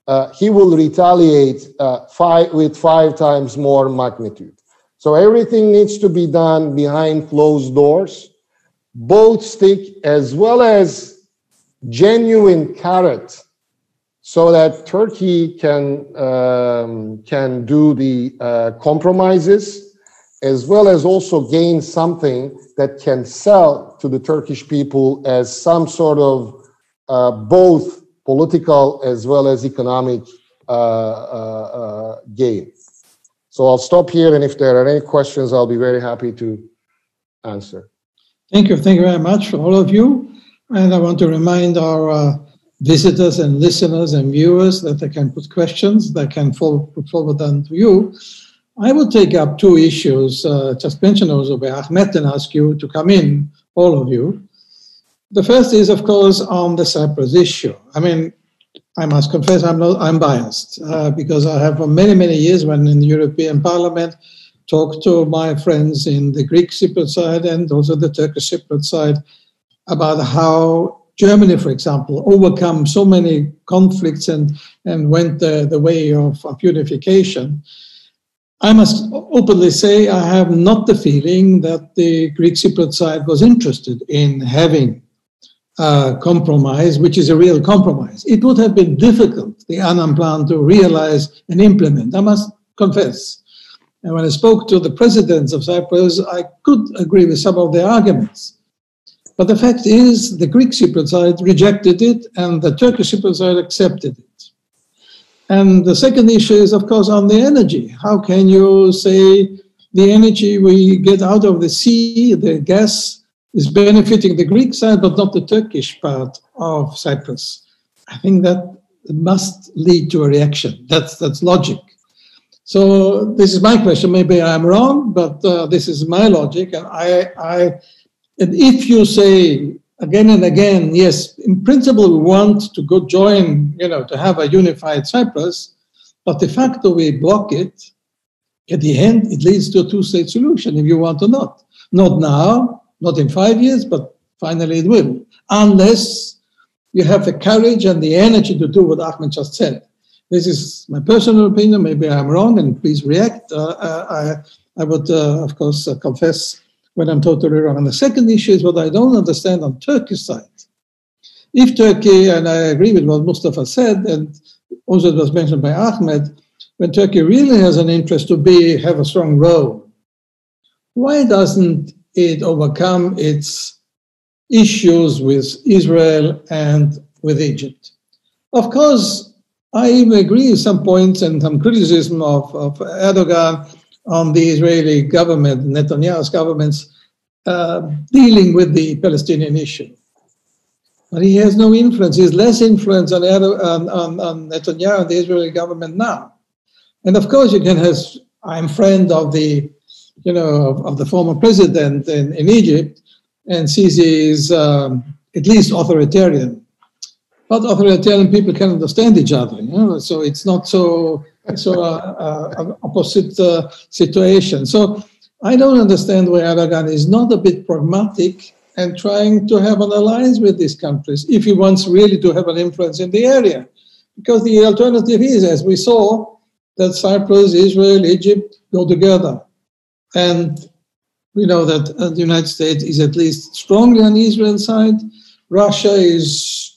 Speaker 5: uh, he will retaliate uh, five, with five times more magnitude. So everything needs to be done behind closed doors, both stick as well as genuine carrot, so that Turkey can um, can do the uh, compromises as well as also gain something that can sell to the Turkish people as some sort of uh, both political as well as economic uh, uh, uh, gain. So I'll stop here, and if there are any questions, I'll be very happy to answer.
Speaker 1: Thank you. Thank you very much for all of you. And I want to remind our uh, visitors and listeners and viewers that they can put questions, they can put forward them to you. I will take up two issues, uh, just mentioned also by Ahmet, and ask you to come in, all of you. The first is, of course, on the Cyprus issue. I mean, I must confess I'm, not, I'm biased uh, because I have for many, many years when in the European Parliament talked to my friends in the Greek Cypriot side and also the Turkish Cypriot side about how Germany, for example, overcome so many conflicts and, and went the, the way of, of unification. I must openly say I have not the feeling that the Greek Cypriot side was interested in having a compromise, which is a real compromise. It would have been difficult, the Annan plan, to realize and implement, I must confess. And when I spoke to the presidents of Cyprus, I could agree with some of their arguments. But the fact is, the Greek Cypriot side rejected it, and the Turkish Cypriot side accepted it. And the second issue is, of course, on the energy. How can you say the energy we get out of the sea, the gas, is benefiting the Greek side, but not the Turkish part of Cyprus? I think that must lead to a reaction. That's that's logic. So this is my question. Maybe I'm wrong, but uh, this is my logic, and I, I, and if you say again and again, yes, in principle, we want to go join, you know, to have a unified Cyprus, but de facto we block it. At the end, it leads to a two state solution if you want or not. Not now, not in five years, but finally it will, unless you have the courage and the energy to do what Ahmet just said. This is my personal opinion. Maybe I'm wrong, and please react. Uh, I, I would, uh, of course, uh, confess when I'm totally wrong. And the second issue is what I don't understand on Turkey's side. If Turkey, and I agree with what Mustafa said, and also it was mentioned by Ahmet, when Turkey really has an interest to be have a strong role, why doesn't it overcome its issues with Israel and with Egypt? Of course, I even agree with some points and some criticism of, of Erdogan on the Israeli government, Netanyahu's government's uh, dealing with the Palestinian issue. But he has no influence. He has less influence on, on, on, on Netanyahu and the Israeli government now. And of course, you can have, I'm friend of the you know, of, of the former president in, in Egypt, and Sisi is um, at least authoritarian. But authoritarian people can understand each other, you know? so it's not so so uh, uh, opposite uh, situation. So I don't understand why Erdogan is not a bit pragmatic and trying to have an alliance with these countries if he wants really to have an influence in the area. Because the alternative is, as we saw, that Cyprus, Israel, Egypt go together. And we know that uh, the United States is at least strongly on Israel's side. Russia is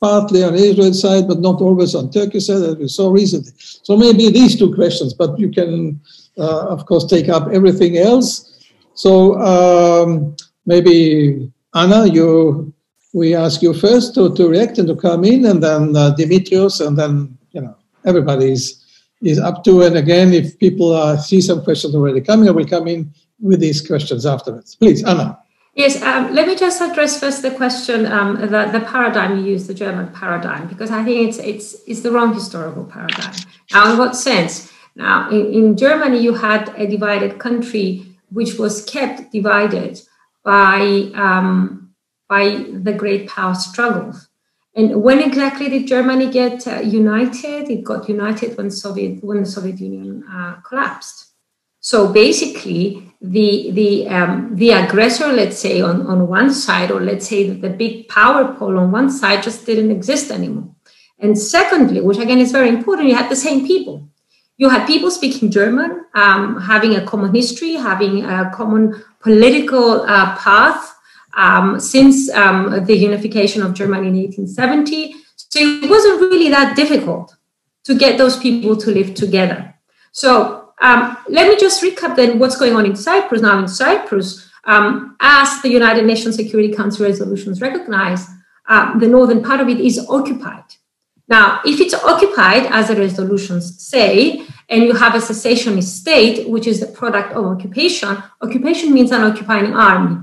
Speaker 1: partly on Israel's side, but not always on Turkey's side, as we saw recently. So maybe these two questions, but you can, uh, of course, take up everything else. So um, maybe Anna, you we ask you first to, to react and to come in, and then uh, Dimitrios, and then you know everybody's is up to. And again, if people uh, see some questions already coming, I will come in with these questions afterwards. Please, Anna.
Speaker 3: Yes, um, let me just address first the question, um, the, the paradigm you use, the German paradigm, because I think it's it's it's the wrong historical paradigm. Now, in what sense? Now, in, in Germany, you had a divided country which was kept divided by um, by the great power struggles. And when exactly did Germany get uh, united? It got united when Soviet when the Soviet Union uh, collapsed. So basically, the the um, the aggressor, let's say on, on one side, or let's say that the big power pole on one side just didn't exist anymore. And secondly, which again is very important, you had the same people. You had people speaking German, um, having a common history, having a common political uh, path um, since um, the unification of Germany in 1870. So it wasn't really that difficult to get those people to live together. So um, let me just recap then what's going on in Cyprus. Now, in Cyprus, um, as the United Nations Security Council resolutions recognize, uh, the northern part of it is occupied. Now, if it's occupied, as the resolutions say, and you have a cessationist state, which is the product of occupation, occupation means an occupying army.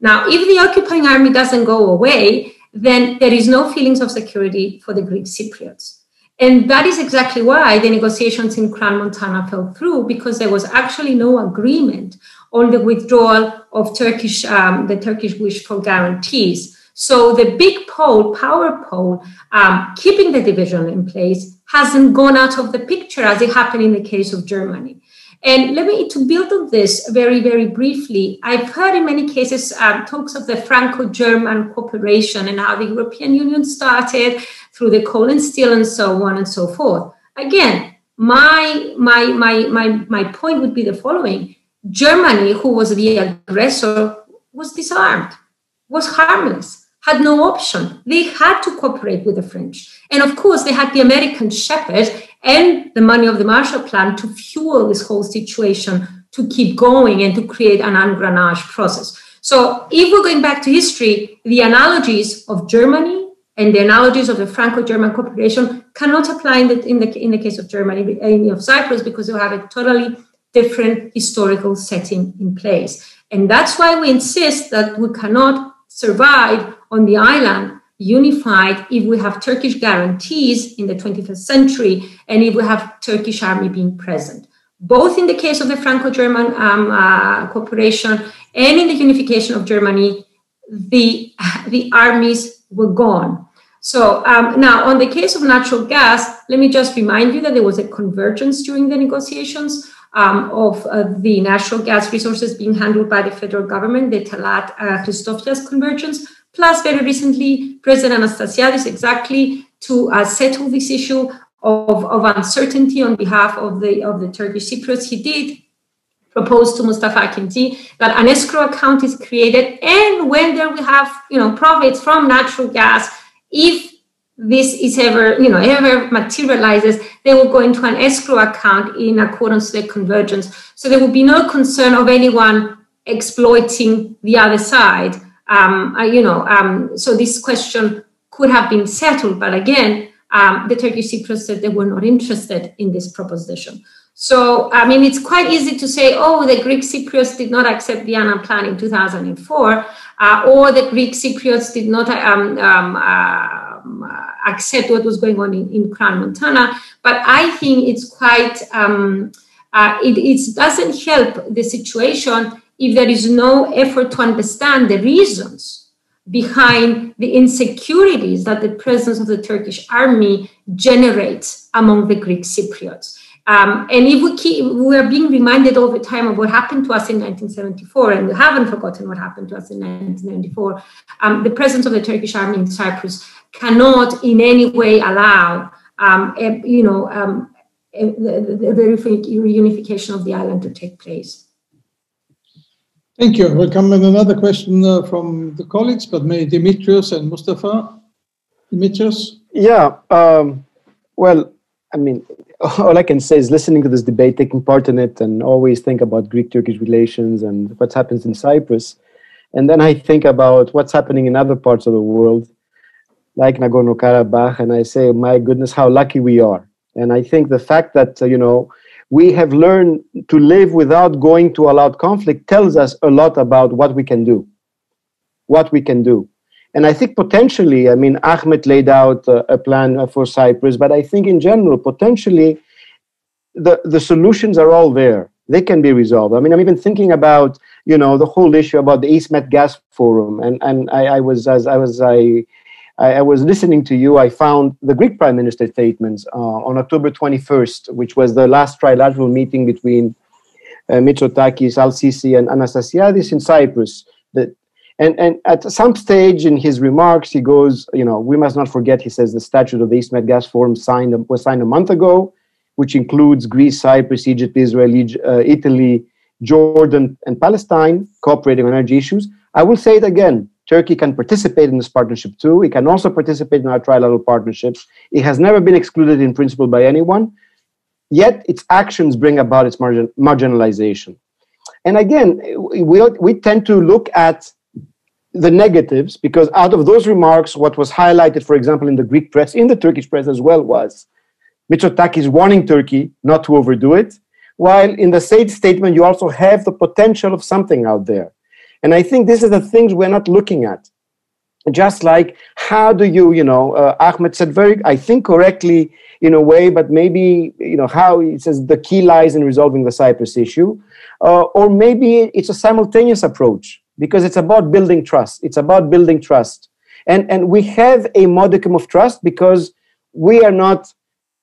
Speaker 3: Now, if the occupying army doesn't go away, then there is no feelings of security for the Greek Cypriots. And that is exactly why the negotiations in Crans-Montana fell through because there was actually no agreement on the withdrawal of Turkish, um, the Turkish wish for guarantees. So the big pole, power pole, um, keeping the division in place hasn't gone out of the picture as it happened in the case of Germany. And let me to build on this very, very briefly. I've heard in many cases um, talks of the Franco-German cooperation and how the European Union started through the coal and steel and so on and so forth. Again, my my my my my point would be the following: Germany, who was the aggressor, was disarmed, was harmless, had no option. They had to cooperate with the French, and of course, they had the American shepherd and the money of the Marshall Plan to fuel this whole situation to keep going and to create an engrenage process. So, if we're going back to history, the analogies of Germany and the analogies of the Franco-German cooperation cannot apply in the, in the, in the case of Germany, of Cyprus, because you have a totally different historical setting in place. And that's why we insist that we cannot survive on the island unified if we have Turkish guarantees in the 21st century and if we have Turkish army being present. Both in the case of the Franco-German um, uh, cooperation and in the unification of Germany, the, the armies were gone. So um, now, on the case of natural gas, let me just remind you that there was a convergence during the negotiations um, of uh, the natural gas resources being handled by the federal government, the Talat uh, Christofias convergence, plus very recently, President Anastasiadis exactly to uh, settle this issue of, of uncertainty on behalf of the of the Turkish Cypriots. He did propose to Mustafa Akinci that an escrow account is created, and when there we have you know profits from natural gas if this is ever, you know, ever materializes, they will go into an escrow account in accordance with convergence. So there will be no concern of anyone exploiting the other side. Um, you know, um, so this question could have been settled, but again, um, the Turkish Cypriots said they were not interested in this proposition. So, I mean, it's quite easy to say, oh, the Greek Cypriots did not accept the Annan Plan in 2004, uh, or the Greek Cypriots did not um, um, uh, accept what was going on in, in Crans-Montana. But I think it's quite um, Uh, it, it doesn't help the situation if there is no effort to understand the reasons behind the insecurities that the presence of the Turkish army generates among the Greek Cypriots. Um, and if we keep, we are being reminded all the time of what happened to us in 1974, and we haven't forgotten what happened to us in 1994, um, the presence of the Turkish army in Cyprus cannot in any way allow, um, a, you know, um, a, the, the, the reunification of the island to take place.
Speaker 1: Thank you. We'll come with another question uh, from the colleagues, but may Dimitrios and Mustafa. Dimitrios?
Speaker 2: Yeah. Um, well, I mean, all I can say is listening to this debate, taking part in it, and always think about Greek Turkish relations and what happens in Cyprus. And then I think about what's happening in other parts of the world, like Nagorno Karabakh, and I say, my goodness, how lucky we are. And I think the fact that, uh, you know, we have learned to live without going to a loud conflict tells us a lot about what we can do. What we can do. And I think potentially, I mean, Ahmet laid out a, a plan for Cyprus, but I think in general, potentially, the, the solutions are all there. They can be resolved. I mean, I'm even thinking about, you know, the whole issue about the East Med Gas Forum. And, and I, I was, as I was, I, I, was listening to you, I found the Greek Prime Minister statements uh, on October 21st, which was the last trilateral meeting between uh, Mitsotakis, Al Sisi, and Anastasiadis in Cyprus. That, and, and at some stage in his remarks, he goes, you know, we must not forget, he says, the statute of the East Med Gas Forum signed, was signed a month ago, which includes Greece, Cyprus, Egypt, Israel, uh, Italy, Jordan, and Palestine cooperating on energy issues. I will say it again Turkey can participate in this partnership too. It can also participate in our trilateral partnerships. It has never been excluded in principle by anyone, yet its actions bring about its margin, marginalization. And again, we, we tend to look at the negatives because out of those remarks, what was highlighted, for example, in the Greek press, in the Turkish press as well, was Mitsotakis warning Turkey not to overdo it, while in the state statement, you also have the potential of something out there. And I think this is the things we're not looking at. Just like how do you, you know, uh, Ahmet said very, I think correctly in a way, but maybe, you know, how he says the key lies in resolving the Cyprus issue. Uh, or maybe it's a simultaneous approach because it's about building trust. It's about building trust. And, and we have a modicum of trust because we are not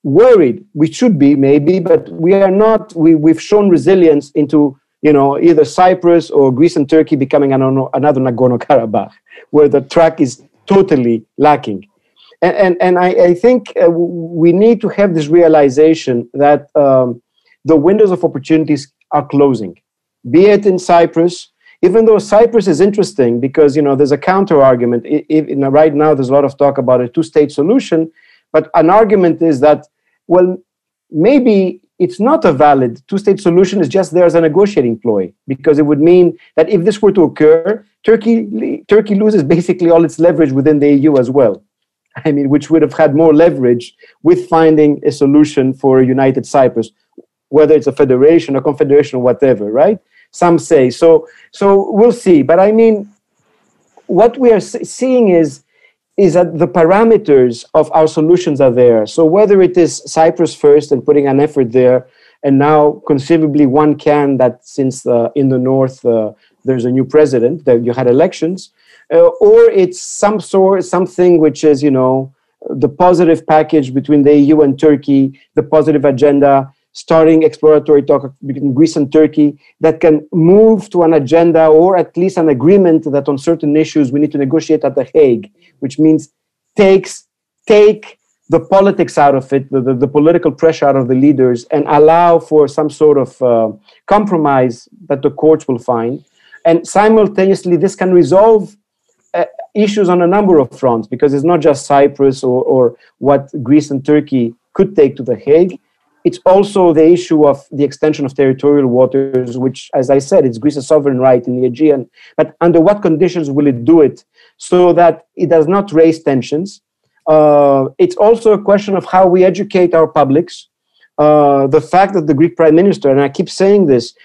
Speaker 2: worried. We should be, maybe, but we are not. We, we've shown resilience into you know, either Cyprus or Greece and Turkey becoming another Nagorno Karabakh, where the track is totally lacking. And, and, and I, I think uh, we need to have this realization that um, the windows of opportunities are closing, be it in Cyprus, even though Cyprus is interesting because, you know, there's a counter argument. Right now, there's a lot of talk about a two state solution, but an argument is that, well, maybe it's not a valid two-state solution is just there as a negotiating ploy because it would mean that if this were to occur turkey turkey loses basically all its leverage within the eu as well. I mean which would have had more leverage with finding a solution for a united cyprus whether it's a federation or confederation or whatever right? Some say. So so we'll see. But i mean what we are seeing is is that the parameters of our solutions are there. So whether it is Cyprus first and putting an effort there, and now conceivably one can that since uh, in the north uh, there's a new president that you had elections, uh, or it's some sort something which is you know the positive package between the EU and Turkey, the positive agenda starting exploratory talk between Greece and Turkey that can move to an agenda or at least an agreement that on certain issues we need to negotiate at The Hague, which means takes take the politics out of it, the, the, the political pressure out of the leaders, and allow for some sort of uh, compromise that the courts will find. And simultaneously, this can resolve uh, issues on a number of fronts because it's not just Cyprus or, or what Greece and Turkey could take to The Hague it's also the issue of the extension of territorial waters, which, as I said, it's Greece's sovereign right in the Aegean. But under what conditions will it do it so that it does not raise tensions? Uh, it's also a question of how we educate our publics. Uh, the fact that the Greek prime minister, and I keep saying this,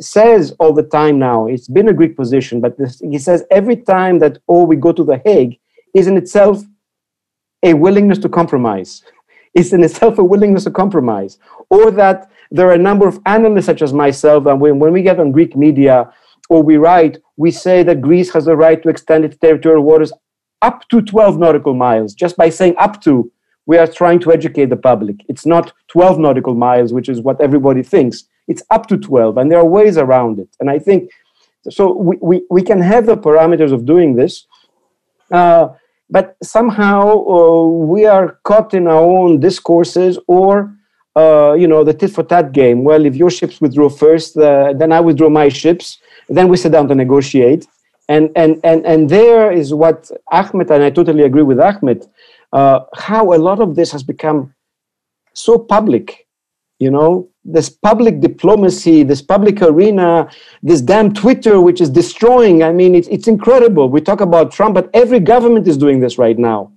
Speaker 2: says all the time now, it's been a Greek position, but this, he says every time that, oh, we go to The Hague, is in itself a willingness to compromise is in itself a willingness to compromise, or that there are a number of analysts such as myself, and when, when we get on Greek media or we write, we say that Greece has the right to extend its territorial waters up to 12 nautical miles. Just by saying up to, we are trying to educate the public. It's not 12 nautical miles, which is what everybody thinks. It's up to 12, and there are ways around it. And I think so. We, we, we can have the parameters of doing this, uh, but somehow uh, we are caught in our own discourses or uh, you know the tit for tat game. Well, if your ships withdraw first, uh, then I withdraw my ships. Then we sit down to negotiate, and and and and there is what Ahmet and I totally agree with Ahmet. Uh, how a lot of this has become so public, you know, this public diplomacy, this public arena, this damn Twitter, which is destroying. I mean, it's, it's incredible. We talk about Trump, but every government is doing this right now.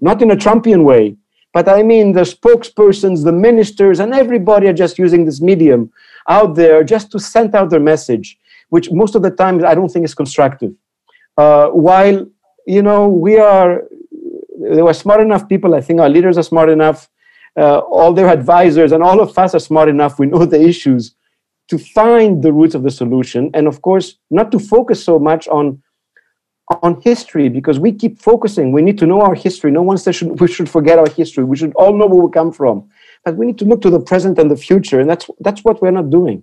Speaker 2: Not in a Trumpian way, but I mean, the spokespersons, the ministers, and everybody are just using this medium out there just to send out their message, which most of the time I don't think is constructive. Uh, while, you know, we are, there were smart enough people, I think our leaders are smart enough uh, all their advisors and all of us are smart enough, we know the issues, to find the roots of the solution. And of course, not to focus so much on on history because we keep focusing. We need to know our history. No one says should, we should forget our history. We should all know where we come from. But we need to look to the present and the future, and that's that's what we're not doing.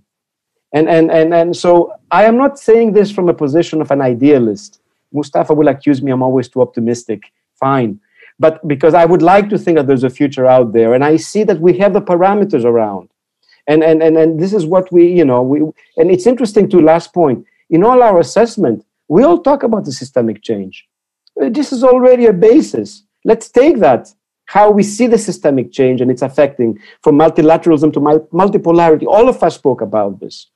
Speaker 2: And and and and so I am not saying this from a position of an idealist. Mustafa will accuse me I'm always too optimistic. Fine but because I would like to think that there's a future out there, and I see that we have the parameters around, and and and, and this is what we you know we and it's interesting to last point in all our assessment we all talk about the systemic change. Uh, this is already a basis. Let's take that how we see the systemic change and it's affecting from multilateralism to multipolarity. All of us spoke about this.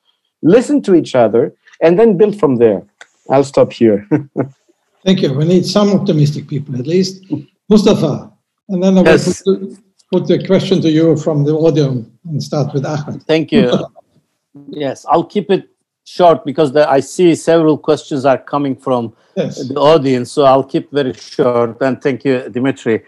Speaker 2: Listen to each other and then build from there. I'll stop here.
Speaker 1: Thank you. We need some optimistic people at least. Mustafa, and then I will yes. put, the, put the question to you from the audience and start with Ahmet.
Speaker 4: Thank you. yes, I'll keep it short because the, I see several questions are coming from yes. the audience, so I'll keep very short. And thank you, Dimitri.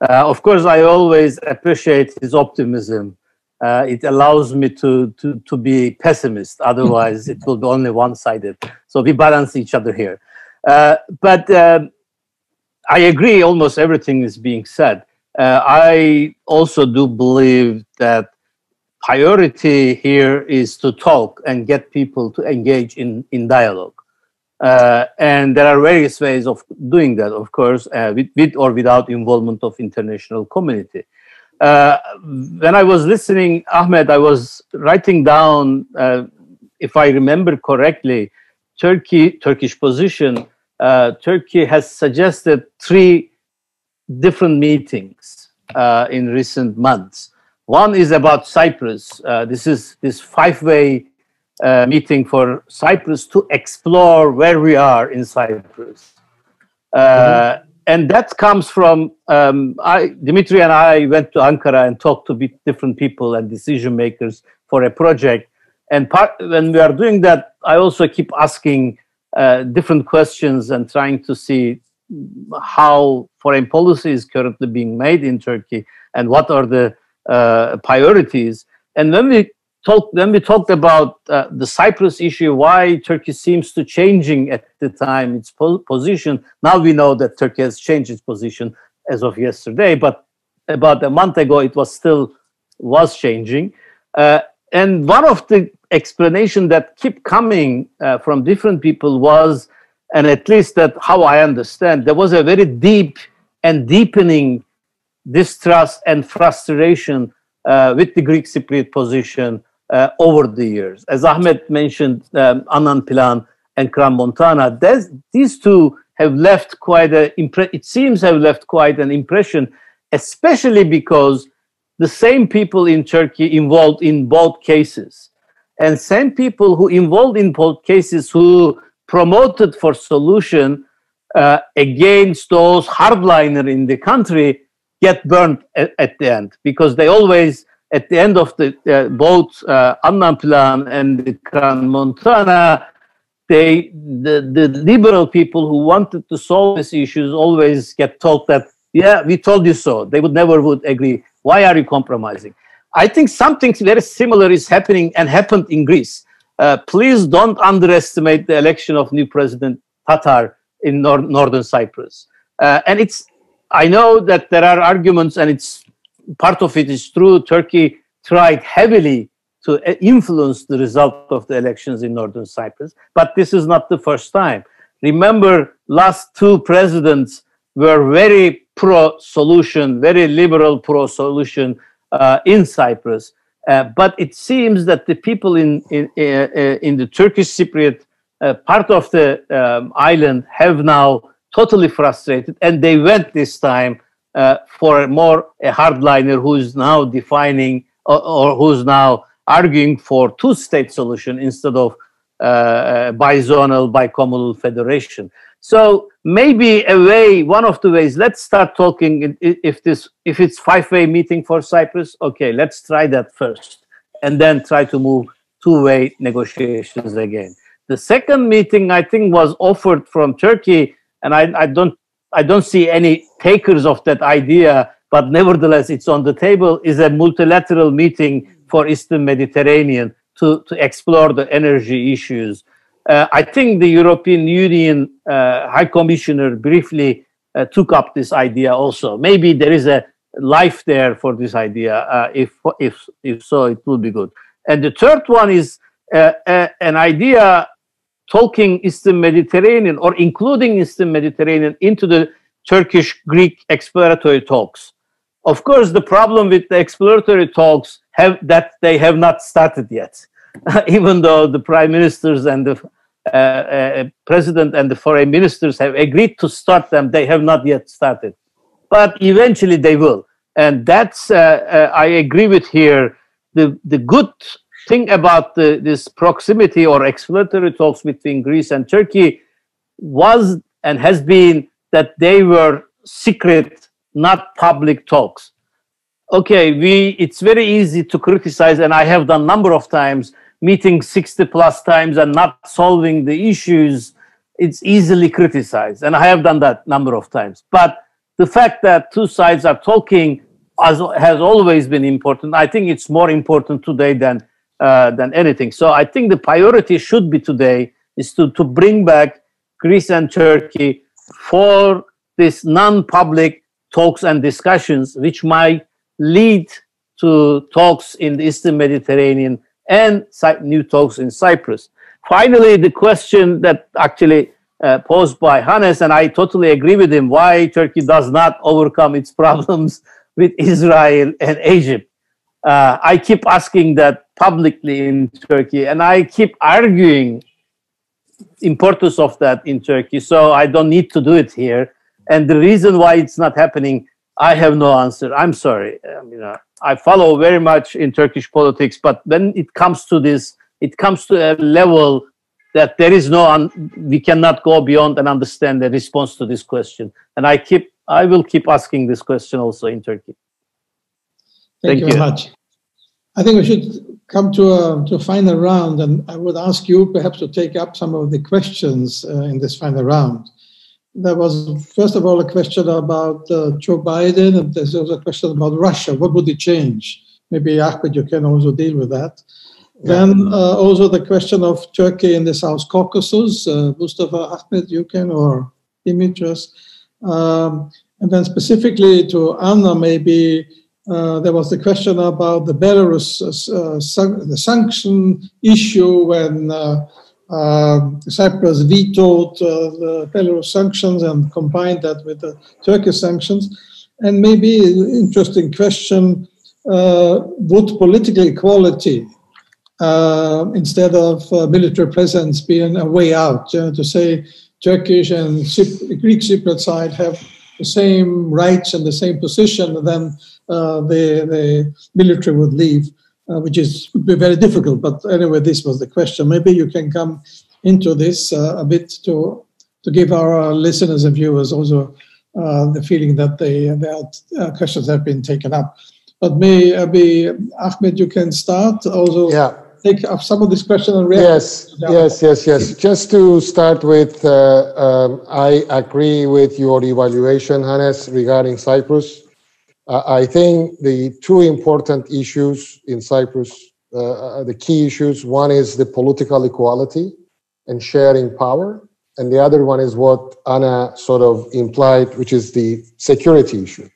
Speaker 4: Uh, of course, I always appreciate his optimism. Uh, it allows me to, to, to be pessimist. Otherwise, it will be only one-sided. So we balance each other here. Uh, but um, I agree almost everything is being said. Uh, I also do believe that priority here is to talk and get people to engage in, in dialogue. Uh, and there are various ways of doing that, of course, uh, with, with, or without involvement of international community. Uh, when I was listening, Ahmet, I was writing down, uh, if I remember correctly, Turkey Turkish position uh, Turkey has suggested three different meetings uh, in recent months. One is about Cyprus. Uh, this is this five-way uh, meeting for Cyprus to explore where we are in Cyprus. Mm-hmm. And that comes from um, I, Dimitri and I went to Ankara and talked to different people and decision makers for a project. And part, when we are doing that, I also keep asking uh, different questions and trying to see how foreign policy is currently being made in Turkey and what are the uh, priorities. And when we talked, when we talked about uh, the Cyprus issue, why Turkey seems to changing at the time its po position. Now we know that Turkey has changed its position as of yesterday, but about a month ago it was still was changing. Uh, and one of the explanation that keep coming uh, from different people was, and at least that how I understand, there was a very deep and deepening distrust and frustration uh, with the Greek Cypriot position uh, over the years. As Ahmet mentioned, um, Annan and Crans-Montana, these two have left quite a it seems have left quite an impression, especially because the same people in Turkey involved in both cases. And same people who involved in both cases who promoted for solution uh, against those hardliner in the country get burned at, at, the end. Because they always at the end of the uh, both uh, Annan Plan and the Crans-Montana they the, the liberal people who wanted to solve these issues always get told that yeah we told you so. They would never would agree why are you compromising I think something very similar is happening and happened in Greece. Uh, please don't underestimate the election of new president Tatar in nor- northern Cyprus. Uh, and it's, I know that there are arguments, and it's part of it is true. Turkey tried heavily to uh, influence the result of the elections in northern Cyprus, but this is not the first time. Remember, last two presidents were very pro-solution, very liberal pro-solution uh, in Cyprus. Uh, but it seems that the people in in, uh in the Turkish Cypriot uh, part of the um, island have now totally frustrated, and they went this time uh, for a more a hardliner who is now defining or, or who's now arguing for two-state solution instead of uh, bizonal, bicommunal federation. So maybe a way, one of the ways, let's start talking. If this, if it's five-way meeting for Cyprus, okay, let's try that first, and then try to move two-way negotiations again. The second meeting, I think, was offered from Turkey, and I, I don't, I don't see any takers of that idea. But nevertheless, it's on the table. Is a multilateral meeting for Eastern Mediterranean to, to explore the energy issues uh, I think the European Union uh, High Commissioner briefly uh, took up this idea also. Maybe there is a life there for this idea. Uh, if if if so, it would be good. And the third one is uh, uh, an idea talking Eastern Mediterranean or including Eastern Mediterranean into the Turkish-Greek exploratory talks. Of course, the problem with the exploratory talks have that they have not started yet. even though the prime ministers and the Uh, uh, president and the foreign ministers have agreed to start them. They have not yet started, but eventually they will. And that's uh, uh, I agree with here. The the good thing about the, this proximity or exploratory talks between Greece and Turkey was and has been that they were secret, not public talks. Okay, we it's very easy to criticize, and I have done a number of times meeting 60 plus times and not solving the issues, it's easily criticized. And I have done that number of times. But the fact that two sides are talking has, has always been important. I think it's more important today than uh, than anything. So I think the priority should be today is to, to bring back Greece and Turkey for this non-public talks and discussions, which might lead to talks in the Eastern Mediterranean and new talks in Cyprus. Finally, the question that actually uh, posed by Hannes, and I totally agree with him, why Turkey does not overcome its problems with Israel and Egypt. Uh, I keep asking that publicly in Turkey, and I keep arguing importance of that in Turkey. So I don't need to do it here. And the reason why it's not happening, I have no answer. I'm sorry. Um, I follow very much in Turkish politics, but when it comes to this, it comes to a level that there is no, un- we cannot go beyond and understand the response to this question. And I keep, I will keep asking this question also in Turkey.
Speaker 1: Thank, Thank you very much. I think we should come to a, to a final round, and I would ask you perhaps to take up some of the questions uh, in this final round there was first of all a question about uh, Joe Biden, and there's also a question about Russia. What would it change? Maybe Ahmet, you can also deal with that. Yeah. Then uh, also the question of Turkey in the South Caucasus. Uh, Mustafa Ahmet, you can or Dimitris. Um, and then specifically to Anna, maybe uh, there was the question about the Belarus uh, san- the sanction issue when uh, uh, Cyprus vetoed uh, the Belarus sanctions and combined that with the Turkish sanctions. And maybe an interesting question uh, would political equality uh, instead of uh, military presence be a way out? You know, to say Turkish and Cyp- Greek Cypriot side have the same rights and the same position, then uh, the, the military would leave uh, which is would be very difficult. But anyway, this was the question. Maybe you can come into this uh, a bit to to give our listeners and viewers also uh, the feeling that they their uh, questions have been taken up. But maybe Ahmet, you can start also.
Speaker 5: Yeah.
Speaker 1: Take up some of this question and
Speaker 5: react. Yes, yes, yes, yes. Just to start with, uh, um, I agree with your evaluation, Hannes, regarding Cyprus. Uh, I think the two important issues in Cyprus, uh, the key issues, one is the political equality and sharing power. And the other one is what Anna sort of implied, which is the security issue.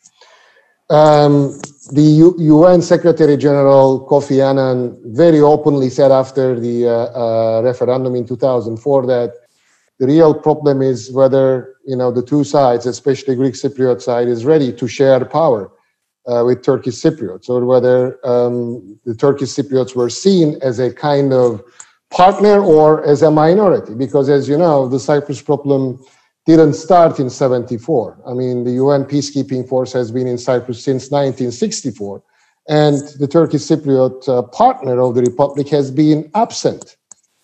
Speaker 5: Um, the U- UN Secretary General Kofi Annan very openly said after the uh, uh, referendum in 2004 that the real problem is whether you know the two sides, especially Greek Cypriot side, is ready to share power uh, with Turkish Cypriots, or whether um, the Turkish Cypriots were seen as a kind of partner or as a minority. Because as you know, the Cyprus problem didn't start in 74. I mean, the UN peacekeeping force has been in Cyprus since 1964, and the Turkish Cypriot uh, partner of the republic has been absent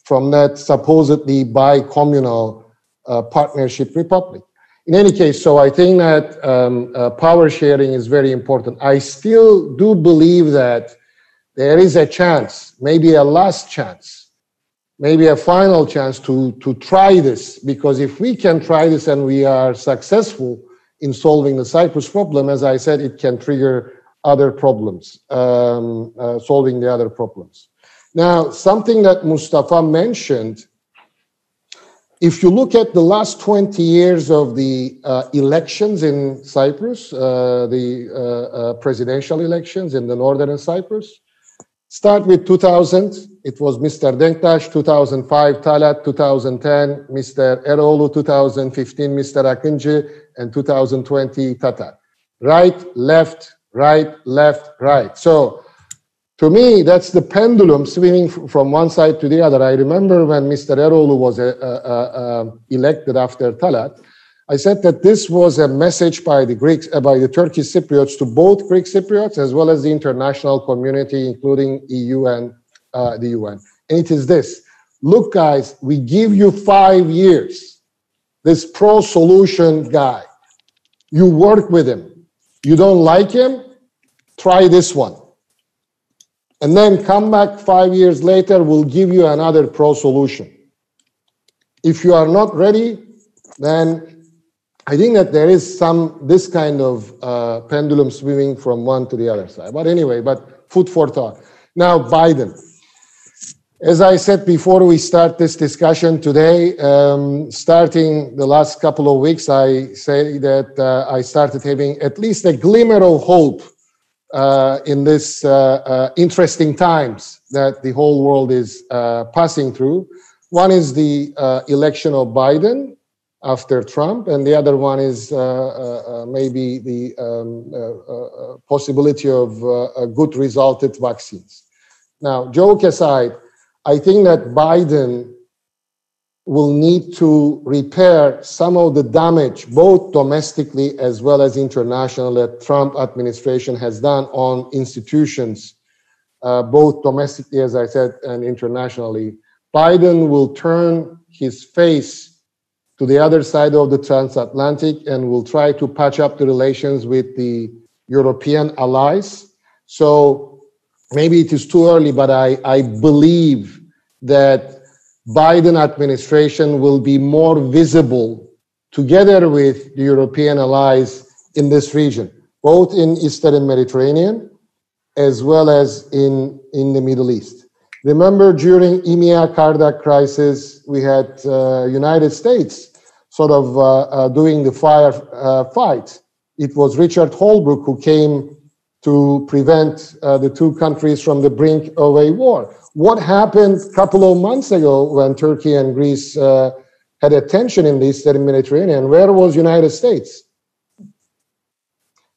Speaker 5: from that supposedly bi-communal uh, partnership republic. In any case, so I think that um, uh, power sharing is very important. I still do believe that there is a chance, maybe a last chance, maybe a final chance to, to try this, because if we can try this and we are successful in solving the Cyprus problem, as I said, it can trigger other problems, um, uh, solving the other problems. Now, something that Mustafa mentioned, if you look at the last 20 years of the uh, elections in Cyprus, uh, the uh, uh presidential elections in the northern Cyprus, start with 2000, it was Mr. Denktash, 2005 Talat, 2010 Mr. Eroğlu, 2015 Mr. Akıncı, and 2020 Tatar. Right, left, right, left, right. So to me, that's the pendulum swinging from one side to the other. I remember when Mr. Eroğlu was uh, uh, uh, elected after Talat, I said that this was a message by the Greeks, uh, by the Turkish Cypriots to both Greek Cypriots as well as the international community, including EU and uh, the UN. And it is this: Look, guys, we give you five years. This pro-solution guy, you work with him. You don't like him? Try this one and then come back five years later, we'll give you another pro solution. If you are not ready, then I think that there is some this kind of uh, pendulum swinging from one to the other side. But anyway, but food for thought. Now, Biden. As I said before we start this discussion today, um, starting the last couple of weeks, I say that uh, I started having at least a glimmer of hope uh, in this uh, uh, interesting times that the whole world is uh, passing through. One is the uh, election of Biden after Trump, and the other one is maybe the um, possibility of a good resulted vaccines. Now, joke aside, I think that Biden will need to repair some of the damage, both domestically as well as internationally, that Trump administration has done on institutions, uh, both domestically, as I said, and internationally. Biden will turn his face to the other side of the transatlantic and will try to patch up the relations with the European allies. So maybe it is too early, but I, I believe that Biden administration will be more visible together with the European allies in this region, both in Eastern Mediterranean as well as in, in the Middle East. Remember during Imia Kardak crisis, we had uh, United States sort of uh, uh, doing the fire uh, fight. It was Richard Holbrooke who came to prevent uh, the two countries from the brink of a war what happened a couple of months ago when Turkey and Greece uh, had a tension in the Eastern Mediterranean? Where was United States?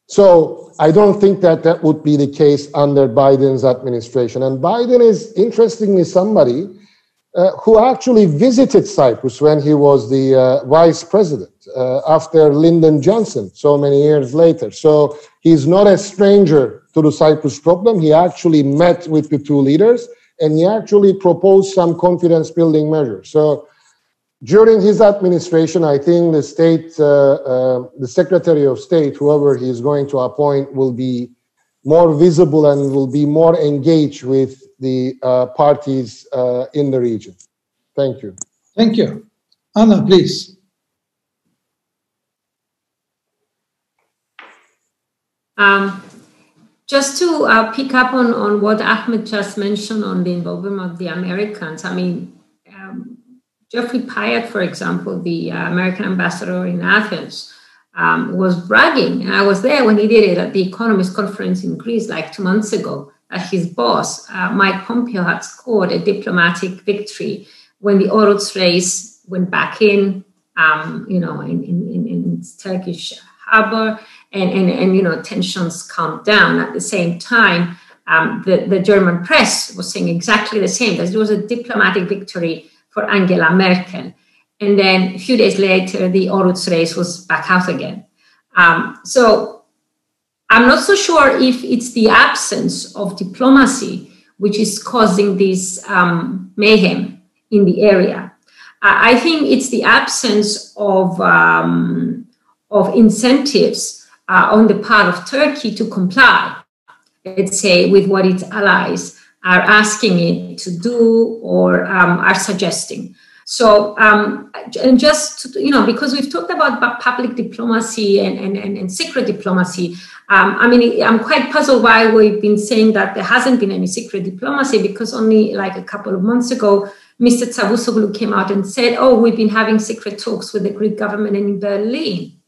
Speaker 5: So I don't think that that would be the case under Biden's administration. And Biden is interestingly somebody uh, who actually visited Cyprus when he was the uh, vice president uh, after Lyndon Johnson so many years later. So he's not a stranger to the Cyprus problem. He actually met with the two leaders and he actually proposed some confidence building measures. So during his administration, I think the state, uh, uh, the Secretary of State, whoever he is going to appoint, will be more visible and will be more engaged with the uh, parties uh, in the region. Thank you.
Speaker 1: Thank you. Anna, please.
Speaker 3: Um, just to uh, pick up on, on what Ahmet just mentioned on the involvement of the Americans, I mean, um, Jeffrey Pyatt, for example, the uh, American ambassador in Athens, um, was bragging, and I was there when he did it at the Economist conference in Greece like two months ago, that his boss, uh, Mike Pompeo, had scored a diplomatic victory when the Oruç Reis went back in, um, you know, in, in, in Turkish harbor, and, and, and, you know, tensions calmed down. At the same time, um, the, the German press was saying exactly the same, that it was a diplomatic victory for Angela Merkel. And then a few days later, the Oruç Reis was back out again. Um, so I'm not so sure if it's the absence of diplomacy which is causing this um, mayhem in the area. I think it's the absence of, um, of incentives uh, on the part of Turkey to comply, let's say, with what its allies are asking it to do or um, are suggesting. So, um, and just, you know, because we've talked about public diplomacy and, and, and, and secret diplomacy, um, I mean, I'm quite puzzled why we've been saying that there hasn't been any secret diplomacy because only like a couple of months ago, Mr. Çavuşoğlu came out and said, oh, we've been having secret talks with the Greek government in Berlin.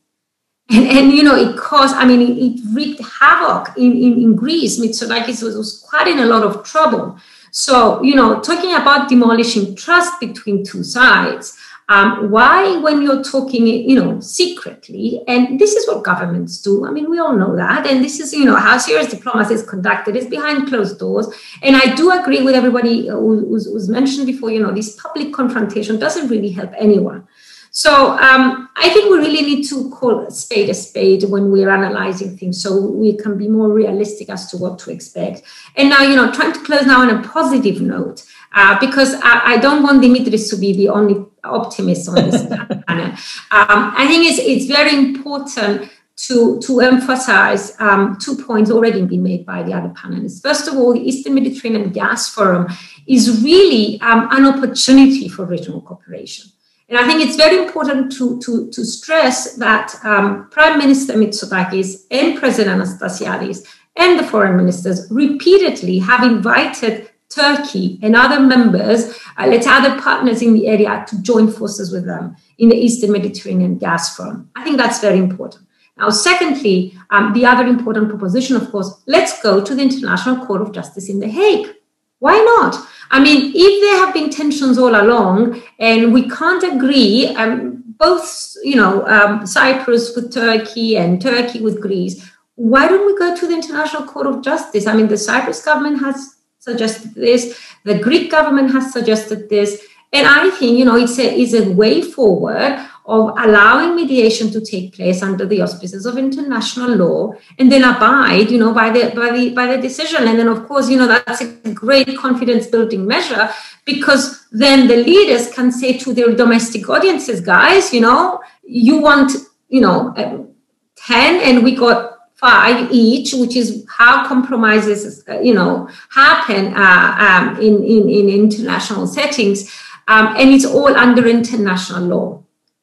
Speaker 3: And, and you know, it caused, I mean, it, it wreaked havoc in, in, in Greece. Mitsotakis was, was quite in a lot of trouble. So, you know, talking about demolishing trust between two sides, um, why, when you're talking, you know, secretly, and this is what governments do. I mean, we all know that, and this is, you know, how serious diplomacy is conducted is behind closed doors. And I do agree with everybody who was mentioned before. You know, this public confrontation doesn't really help anyone. So um, I think we really need to call a spade a spade when we're analyzing things, so we can be more realistic as to what to expect. And now, you know, trying to close now on a positive note, uh, because I, I, don't want Dimitris to be the only optimist on this panel. Um, I think it's it's very important to, to emphasize um, two points already been made by the other panelists. First of all, the Eastern Mediterranean Gas Forum is really um, an opportunity for regional cooperation. And I think it's very important to, to, to stress that um, Prime Minister Mitsotakis and President Anastasiadis and the foreign ministers repeatedly have invited Turkey and other members, uh, let's other partners in the area to join forces with them in the Eastern Mediterranean Gas Forum. I think that's very important. Now, secondly, um, the other important proposition, of course, let's go to the International Court of Justice in The Hague. Why not? I mean, if there have been tensions all along and we can't agree, um, both, you know, um, Cyprus with Turkey and Turkey with Greece, why don't we go to the International Court of Justice? I mean, the Cyprus government has suggested this, the Greek government has suggested this, and I think, you know, it's a, it's a way forward of allowing mediation to take place under the auspices of international law and then abide you know by the by the by the decision. And then of course you know that's a great confidence building measure because then the leaders can say to their domestic audiences guys you know you want you know um, 10 and we got five each which is how compromises you know happen uh, um, in, in in international settings um, and it's all under international law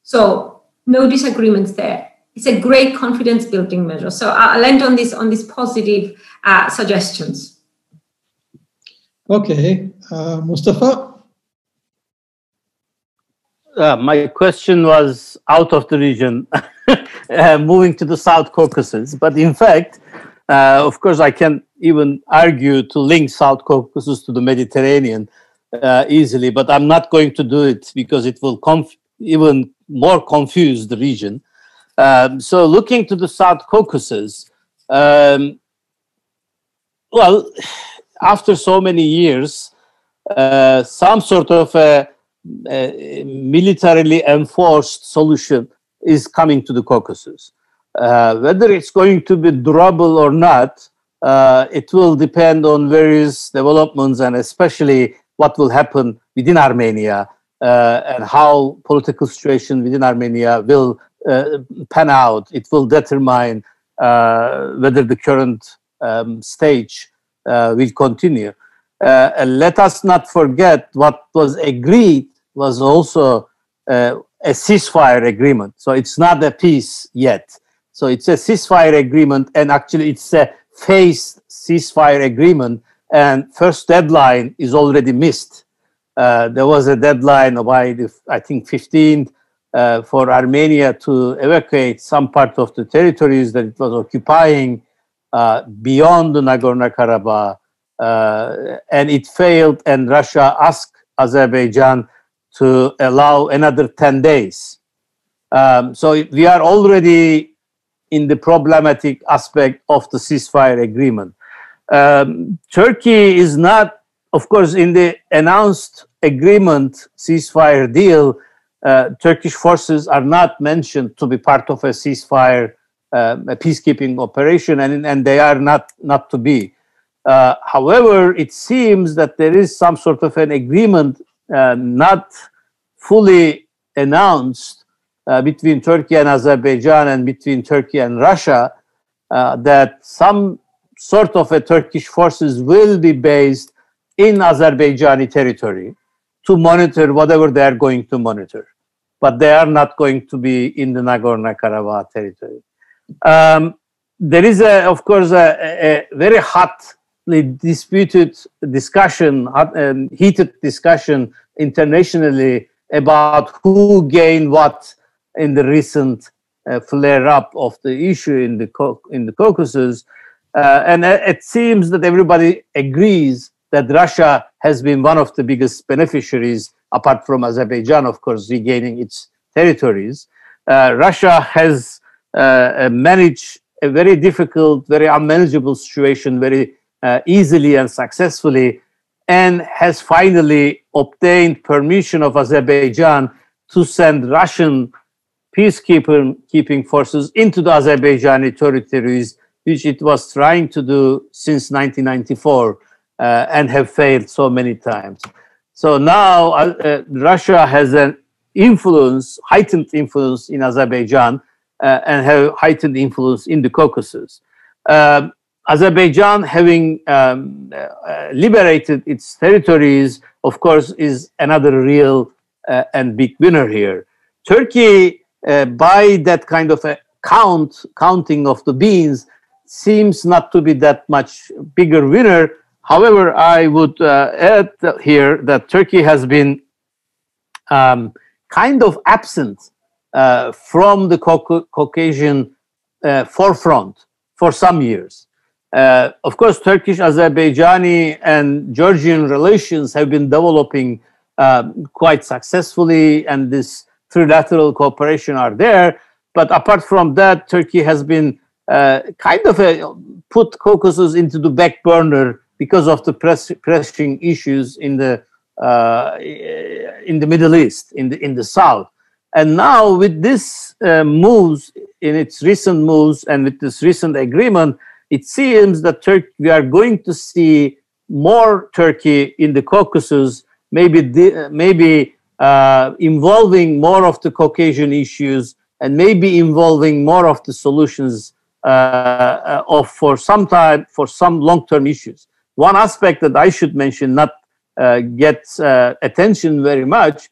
Speaker 3: so no disagreements there. It's a great confidence building measure. So I'll end on this on these positive uh, suggestions.
Speaker 1: Okay, uh, Mustafa.
Speaker 4: Uh, my question was out of the region, uh, moving to the South Caucasus. But in fact, uh, of course, I can even argue to link South Caucasus to the Mediterranean uh, easily, but I'm not going to do it because it will conf- even more confused region. Um, so looking to the South Caucasus, um, well, after so many years, uh, some sort of a, a, militarily enforced solution is coming to the Caucasus. Uh, whether it's going to be durable or not, uh, it will depend on various developments and especially what will happen within Armenia and how political situation within Armenia will uh, pan out. It will determine uh, whether the current um, stage will continue. And let us not forget what was agreed was also a ceasefire agreement. So it's not a peace yet. So it's a ceasefire agreement, and actually it's a phased ceasefire agreement. And first deadline is already missed. Uh, there was a deadline by the, I think 15th uh, for Armenia to evacuate some part of the territories that it was occupying uh, beyond Nagorno-Karabakh, and it failed. And Russia asked Azerbaijan to allow another 10 days. Um, so we are already in the problematic aspect of the ceasefire agreement. Um, Turkey is not, of course, in the announced agreement ceasefire deal. Uh, Turkish forces are not mentioned to be part of a ceasefire, uh, a peacekeeping operation, and, and they are not not to be. Uh, however, it seems that there is some sort of an agreement uh, not fully announced uh, between Turkey and Azerbaijan and between Turkey and Russia uh, that some sort of a Turkish forces will be based in Azerbaijani territory to monitor whatever they are going to monitor. But they are not going to be in the Nagorno-Karabakh territory. Um, there is, a, of course, a, a very hotly disputed discussion, hot, um, heated discussion internationally about who gained what in the recent uh, flare-up of the issue in the in the Caucasus, uh, and uh, it seems that everybody agrees that Russia has been one of the biggest beneficiaries, apart from Azerbaijan, of course, regaining its territories. Uh, Russia has uh, managed a very difficult, very unmanageable situation very uh, easily and successfully and has finally obtained permission of Azerbaijan to send Russian peacekeeping forces into the Azerbaijani territories, which it was trying to do since 1994 uh, and have failed so many times. So now uh, uh, Russia has an influence, heightened influence in Azerbaijan uh, and have heightened influence in the Caucasus. Um, Azerbaijan, having um, uh, liberated its territories, of course, is another real and big winner here. Turkey, by that kind of a count, counting of the beans, seems not to be that much bigger winner. However, I would uh, add here that Turkey has been um, kind of absent uh, from the Caucasian uh, forefront for some years. Uh, of course, Turkish, Azerbaijani, and Georgian relations have been developing uh, quite successfully, and this trilateral cooperation are there. But apart from that, Turkey has been uh, kind of a, put Caucasus into the back burner because of the press, pressing issues in the uh, in the Middle East, in the in the South. And now, with this uh, moves, in its recent moves, and with this recent agreement, it seems that Turkey, we are going to see more Turkey in the Caucasus, maybe the, maybe uh, involving more of the Caucasian issues, and maybe involving more of the solutions uh, uh of for some time for some long-term issues. One aspect that I should mention, not uh, gets uh, attention very much,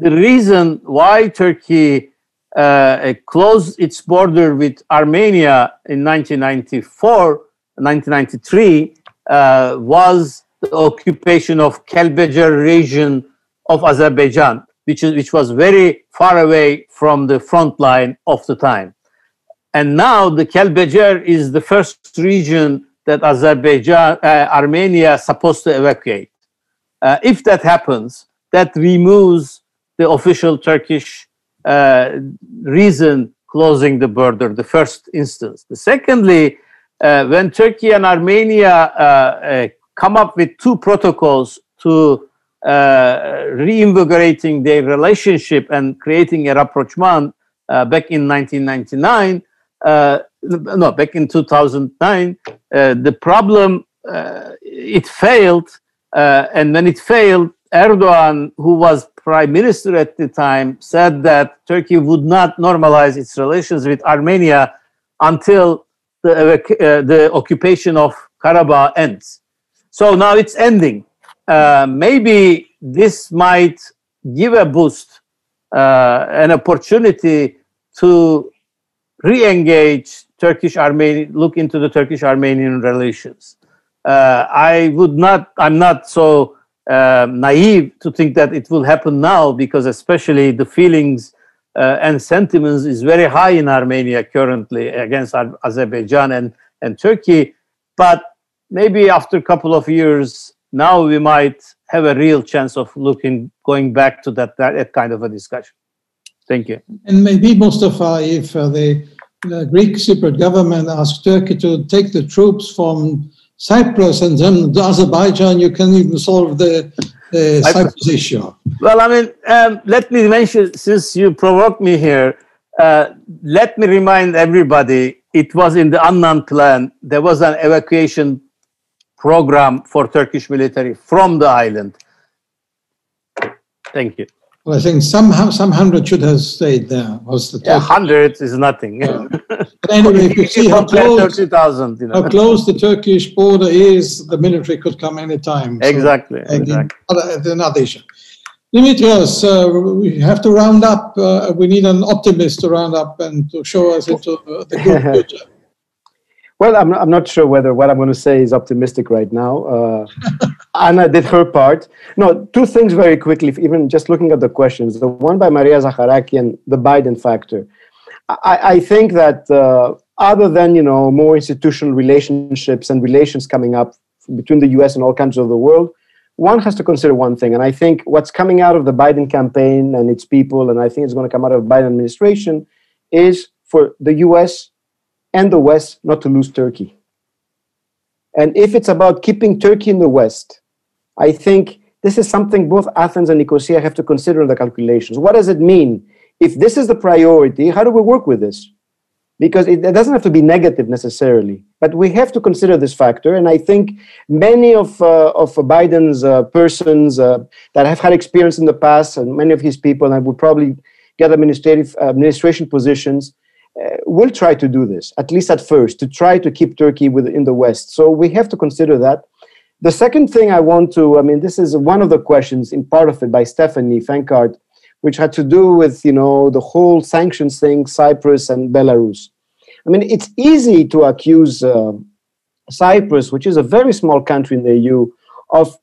Speaker 4: the reason why Turkey uh, closed its border with Armenia in 1994, 1993, uh, was the occupation of Kelbajar region of Azerbaijan, which, is, which was very far away from the front line of the time. And now the Kelbajar is the first region that Azerbaijan, uh, Armenia is supposed to evacuate. Uh, if that happens, that removes the official Turkish uh, reason closing the border, the first instance. The secondly, uh, when Turkey and Armenia uh, uh come up with two protocols to reinvigorating their relationship and creating a rapprochement back in 1999, no, back in 2009, the problem, it failed. and when it failed, Erdogan, who was prime minister at the time, said that Turkey would not normalize its relations with Armenia until the, uh, the occupation of Karabakh ends. So now it's ending. Uh, maybe this might give a boost, uh, an opportunity to re-engage Turkish Armenian, look into the Turkish Armenian relations. Uh, I would not, I'm not so uh, naive to think that it will happen now because especially the feelings uh, and sentiments is very high in Armenia currently against Azerbaijan and, and Turkey. But maybe after a couple of years, now we might have a real chance of looking, going back to that, that, kind of a discussion. Thank you.
Speaker 1: And maybe, Mustafa, if uh, the, the Greek Cypriot government asked Turkey to take the troops from Cyprus and then Azerbaijan, you can even solve the, the Cyprus issue.
Speaker 4: Well, I mean, um, let me mention, since you provoked me here, uh, let me remind everybody it was in the Annan plan, there was an evacuation program for Turkish military from the island. Thank you.
Speaker 1: Well, I think some some hundred should have stayed there. Was the
Speaker 4: yeah, hundred is nothing.
Speaker 1: Yeah. but anyway, if you see how close,
Speaker 4: 30, you know.
Speaker 1: how close the Turkish border is, the military could come anytime.
Speaker 4: So exactly. exactly.
Speaker 1: Another issue. Dimitrios, uh, we have to round up. Uh, we need an optimist to round up and to show us into uh, the good future.
Speaker 2: Well, I'm, I'm not sure whether what I'm going to say is optimistic right now. Uh, Anna did her part. No, two things very quickly, even just looking at the questions. The one by Maria Zaharaki and the Biden factor. I, I think that uh, other than, you know, more institutional relationships and relations coming up between the US and all countries of the world, one has to consider one thing. And I think what's coming out of the Biden campaign and its people, and I think it's going to come out of the Biden administration, is for the US and the West not to lose Turkey. And if it's about keeping Turkey in the West, I think this is something both Athens and Nicosia have to consider in the calculations. What does it mean? If this is the priority, how do we work with this? Because it, it doesn't have to be negative necessarily, but we have to consider this factor. And I think many of, uh, of Biden's uh, persons uh, that have had experience in the past, and many of his people, and would probably get administrative administration positions, uh, will try to do this, at least at first, to try to keep Turkey within the West. So we have to consider that. The second thing I want to, I mean, this is one of the questions in part of it by Stephanie Fenkart, which had to do with, you know, the whole sanctions thing, Cyprus and Belarus. I mean, it's easy to accuse uh, Cyprus, which is a very small country in the EU, of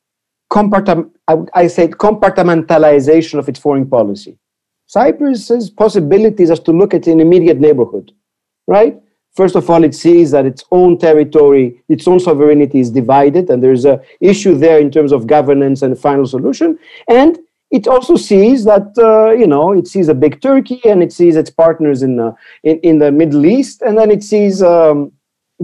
Speaker 2: compartment, I, I say compartmentalization of its foreign policy. Cyprus's possibilities as to look at an immediate neighborhood, right? First of all, it sees that its own territory, its own sovereignty is divided, and there's a issue there in terms of governance and final solution. And it also sees that uh, you know it sees a big Turkey, and it sees its partners in uh, in, in the Middle East, and then it sees um,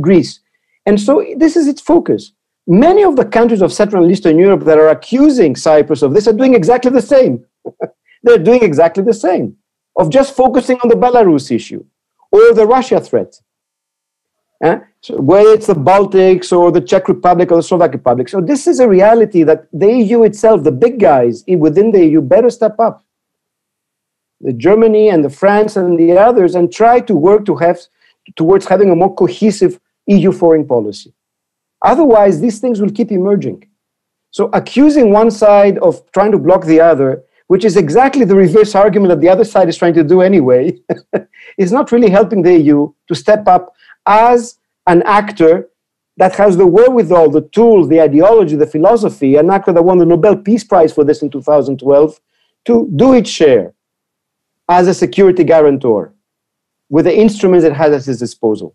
Speaker 2: Greece. And so this is its focus. Many of the countries of Central and Eastern Europe that are accusing Cyprus of this are doing exactly the same. they're doing exactly the same of just focusing on the Belarus issue or the Russia threat. Eh? So whether it's the Baltics or the Czech Republic or the Slovak Republic. So this is a reality that the EU itself, the big guys within the EU, better step up. The Germany and the France and the others, and try to work to have towards having a more cohesive EU foreign policy. Otherwise, these things will keep emerging. So accusing one side of trying to block the other which is exactly the reverse argument that the other side is trying to do anyway, is not really helping the EU to step up as an actor that has the wherewithal, the tools, the ideology, the philosophy, an actor that won the Nobel Peace Prize for this in 2012, to do its share as a security guarantor with the instruments it has at its disposal.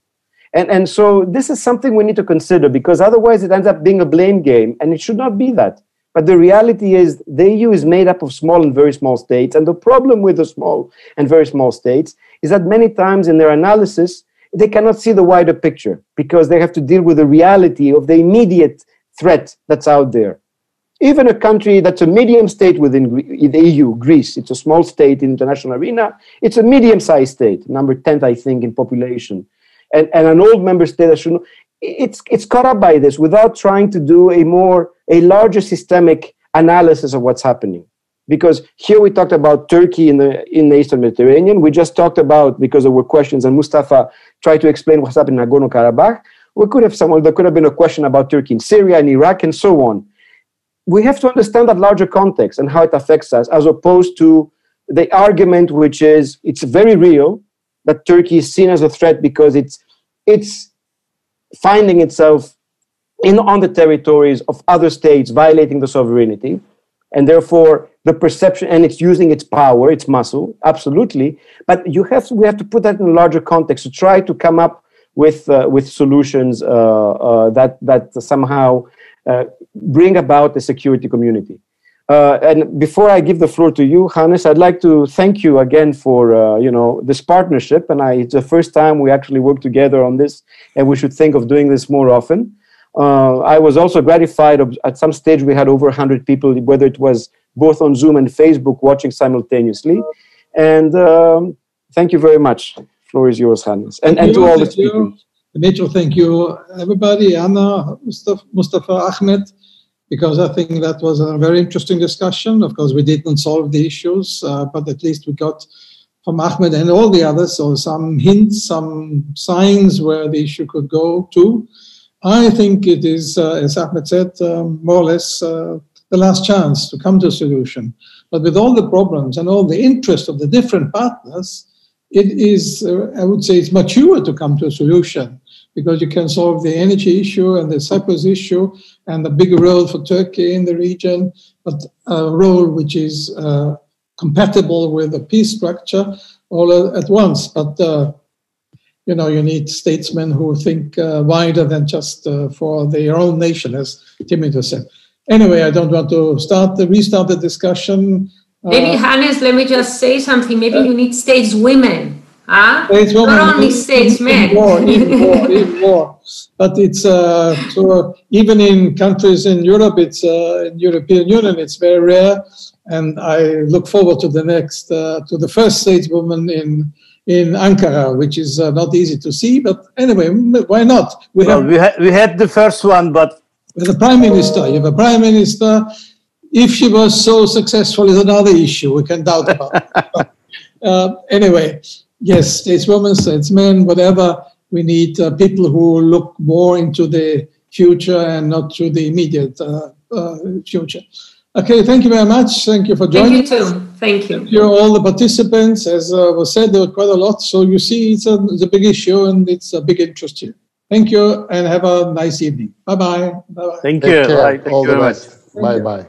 Speaker 2: And, and so this is something we need to consider because otherwise it ends up being a blame game, and it should not be that. But the reality is, the EU is made up of small and very small states. And the problem with the small and very small states is that many times in their analysis, they cannot see the wider picture because they have to deal with the reality of the immediate threat that's out there. Even a country that's a medium state within the EU, Greece, it's a small state in the international arena, it's a medium sized state, number 10th, I think, in population. And, and an old member state that should it's, it's caught up by this without trying to do a more a larger systemic analysis of what's happening. Because here we talked about Turkey in the in the Eastern Mediterranean. We just talked about because there were questions, and Mustafa tried to explain what's happening in Nagorno Karabakh. We could have someone there could have been a question about Turkey in Syria and Iraq and so on. We have to understand that larger context and how it affects us, as opposed to the argument which is it's very real, that Turkey is seen as a threat because it's it's finding itself in on the territories of other states violating the sovereignty and therefore the perception and it's using its power its muscle absolutely but you have we have to put that in a larger context to try to come up with uh, with solutions uh, uh, that that somehow uh, bring about a security community uh, and before I give the floor to you, Hannes, I'd like to thank you again for uh, you know this partnership. And I, it's the first time we actually work together on this, and we should think of doing this more often. Uh, I was also gratified. At some stage, we had over 100 people, whether it was both on Zoom and Facebook, watching simultaneously. And um, thank you very much. Floor is yours, Hannes, and, and to all the speakers.
Speaker 1: Mitchell, thank you, everybody. Anna, Mustafa, Mustafa Ahmet because I think that was a very interesting discussion. Of course, we didn't solve the issues, uh, but at least we got from Ahmet and all the others, so some hints, some signs where the issue could go to. I think it is, uh, as Ahmet said, um, more or less uh, the last chance to come to a solution. But with all the problems and all the interest of the different partners, it is, uh, I would say, it's mature to come to a solution because you can solve the energy issue and the Cyprus issue and the big role for Turkey in the region, but a role which is uh, compatible with a peace structure all at once. But uh, you know, you need statesmen who think uh, wider than just uh, for their own nation, as Timothy said. Anyway, I don't want to start the restart the discussion.
Speaker 3: Maybe uh, Hannes, let me just say something. Maybe you need stateswomen Huh?
Speaker 1: States
Speaker 3: Not only statesmen.
Speaker 1: Even more, even more, even more. But it's uh, so even in countries in Europe, it's uh, in European Union, it's very rare. And I look forward to the next, uh, to the first stateswoman in in Ankara, which is uh, not easy to see. But anyway, why not?
Speaker 4: We well, have we, ha- we had the first one, but
Speaker 1: with the prime minister, you have a prime minister. If she was so successful, is another issue we can doubt about. uh, anyway, yes, it's women, it's men, whatever. We need uh, people who look more into the future and not to the immediate uh, uh, future. Okay, thank you very much. Thank you for joining.
Speaker 3: Thank you too. Thank you.
Speaker 1: Thank you all the participants. As uh, was said, there were quite a lot. So you see, it's a, it's a big issue and it's a big interest here. Thank you and have a nice evening. Bye bye. Bye bye.
Speaker 4: Thank you. Bye. Thank
Speaker 5: all
Speaker 4: you
Speaker 5: the best. Bye bye.